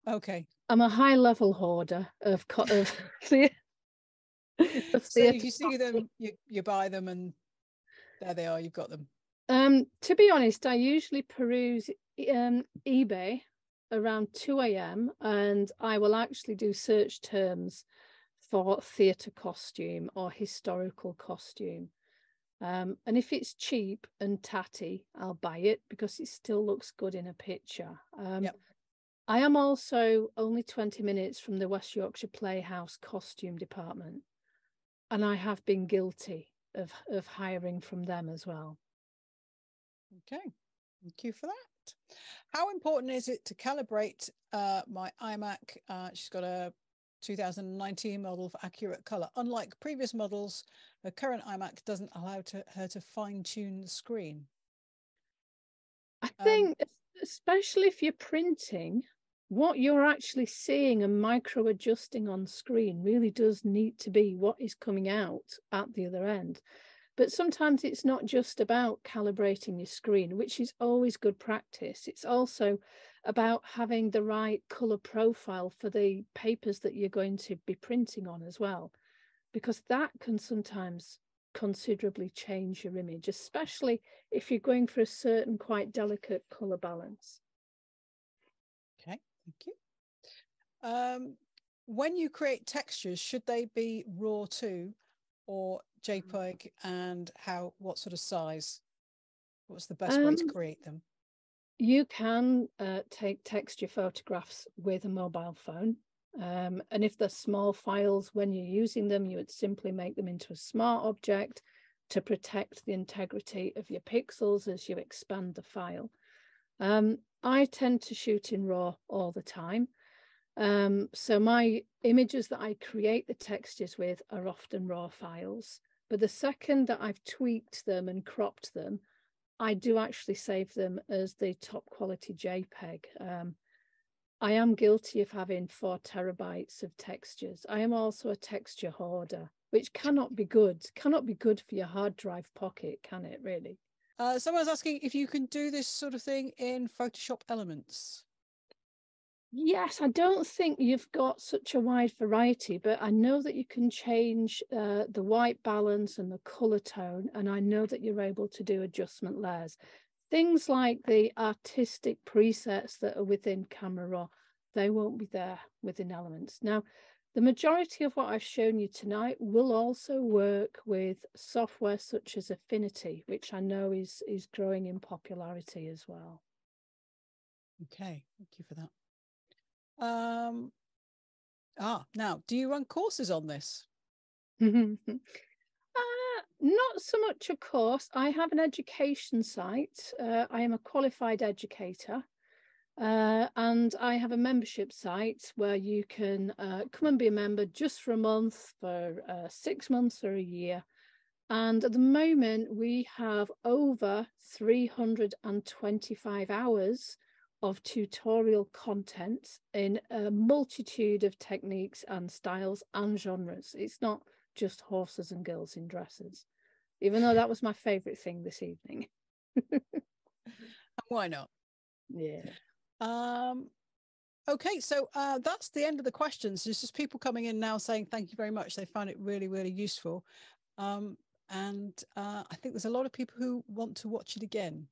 S1: Okay.
S2: I'm a high level hoarder of co- of, the, <laughs> <laughs>
S1: of so if you see them, you, you buy them, and there they are. You've got them.
S2: Um, to be honest, I usually peruse um, eBay around 2 a.m. and I will actually do search terms for theatre costume or historical costume. Um, and if it's cheap and tatty, I'll buy it because it still looks good in a picture. Um, yep. I am also only 20 minutes from the West Yorkshire Playhouse costume department, and I have been guilty of, of hiring from them as well.
S1: Okay, thank you for that. How important is it to calibrate uh, my iMac? Uh, she's got a 2019 model for accurate color. Unlike previous models, the current iMac doesn't allow to, her to fine tune the screen.
S2: I um, think, um, especially if you're printing, what you're actually seeing and micro adjusting on screen really does need to be what is coming out at the other end. But sometimes it's not just about calibrating your screen, which is always good practice. It's also about having the right color profile for the papers that you're going to be printing on as well, because that can sometimes considerably change your image, especially if you're going for a certain quite delicate color balance.
S1: Okay, thank you. Um, when you create textures, should they be raw too, or JPEG, and how? What sort of size? What's the best um, way to um, create them?
S2: You can uh, take texture photographs with a mobile phone. Um, and if they're small files, when you're using them, you would simply make them into a smart object to protect the integrity of your pixels as you expand the file. Um, I tend to shoot in RAW all the time. Um, so my images that I create the textures with are often RAW files. But the second that I've tweaked them and cropped them, I do actually save them as the top quality JPEG. Um, I am guilty of having four terabytes of textures. I am also a texture hoarder, which cannot be good, cannot be good for your hard drive pocket, can it really?
S1: Uh, someone's asking if you can do this sort of thing in Photoshop Elements.
S2: Yes, I don't think you've got such a wide variety, but I know that you can change uh, the white balance and the color tone, and I know that you're able to do adjustment layers. Things like the artistic presets that are within Camera Raw, they won't be there within Elements. Now, the majority of what I've shown you tonight will also work with software such as Affinity, which I know is, is growing in popularity as well.
S1: Okay, thank you for that. Um, ah, now, do you run courses on this? <laughs>
S2: uh, not so much a course. I have an education site. Uh, I am a qualified educator. Uh, and I have a membership site where you can uh, come and be a member just for a month, for uh, six months or a year. And at the moment, we have over 325 hours of tutorial content in a multitude of techniques and styles and genres. It's not just horses and girls in dresses, even though that was my favorite thing this evening. <laughs>
S1: Why not?
S2: Yeah.
S1: Um, okay, so uh, that's the end of the questions. There's just people coming in now saying thank you very much. They found it really, really useful. Um, and uh, I think there's a lot of people who want to watch it again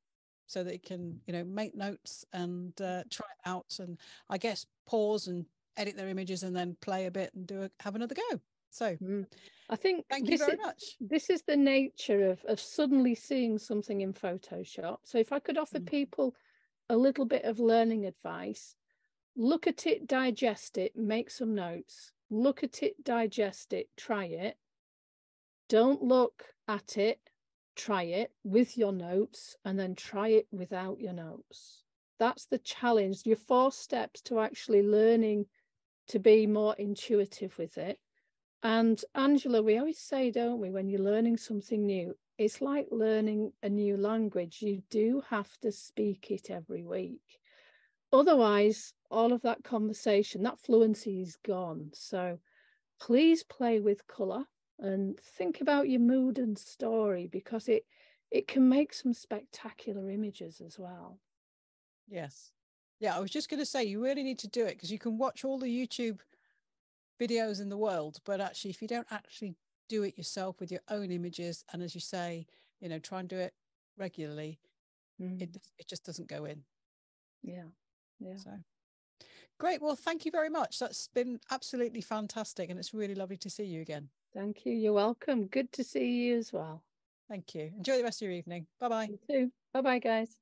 S1: so they can you know make notes and uh, try it out and i guess pause and edit their images and then play a bit and do a, have another go So
S2: mm. I think
S1: thank you very
S2: is,
S1: much.
S2: This is the nature of, of suddenly seeing something in Photoshop. So if I could offer mm. people a little bit of learning advice, look at it, digest it, make some notes, look at it, digest it, try it. Don't look at it, try it with your notes, and then try it without your notes. That's the challenge. Your four steps to actually learning to be more intuitive with it. And Angela, we always say, don't we, when you're learning something new, it's like learning a new language. You do have to speak it every week. Otherwise, all of that conversation, that fluency is gone. So please play with colour and think about your mood and story because it it can make some spectacular images as well.
S1: Yes. Yeah, I was just going to say you really need to do it because you can watch all the YouTube videos in the world, but actually if you don't actually do it yourself with your own images and as you say, you know, try and do it regularly, mm. it it just doesn't go in.
S2: Yeah. Yeah.
S1: So great. Well, thank you very much. That's been absolutely fantastic and it's really lovely to see you again.
S2: Thank you. You're welcome. Good to see you as well.
S1: Thank you. Enjoy the rest of your evening. Bye bye.
S2: You too. Bye bye, guys.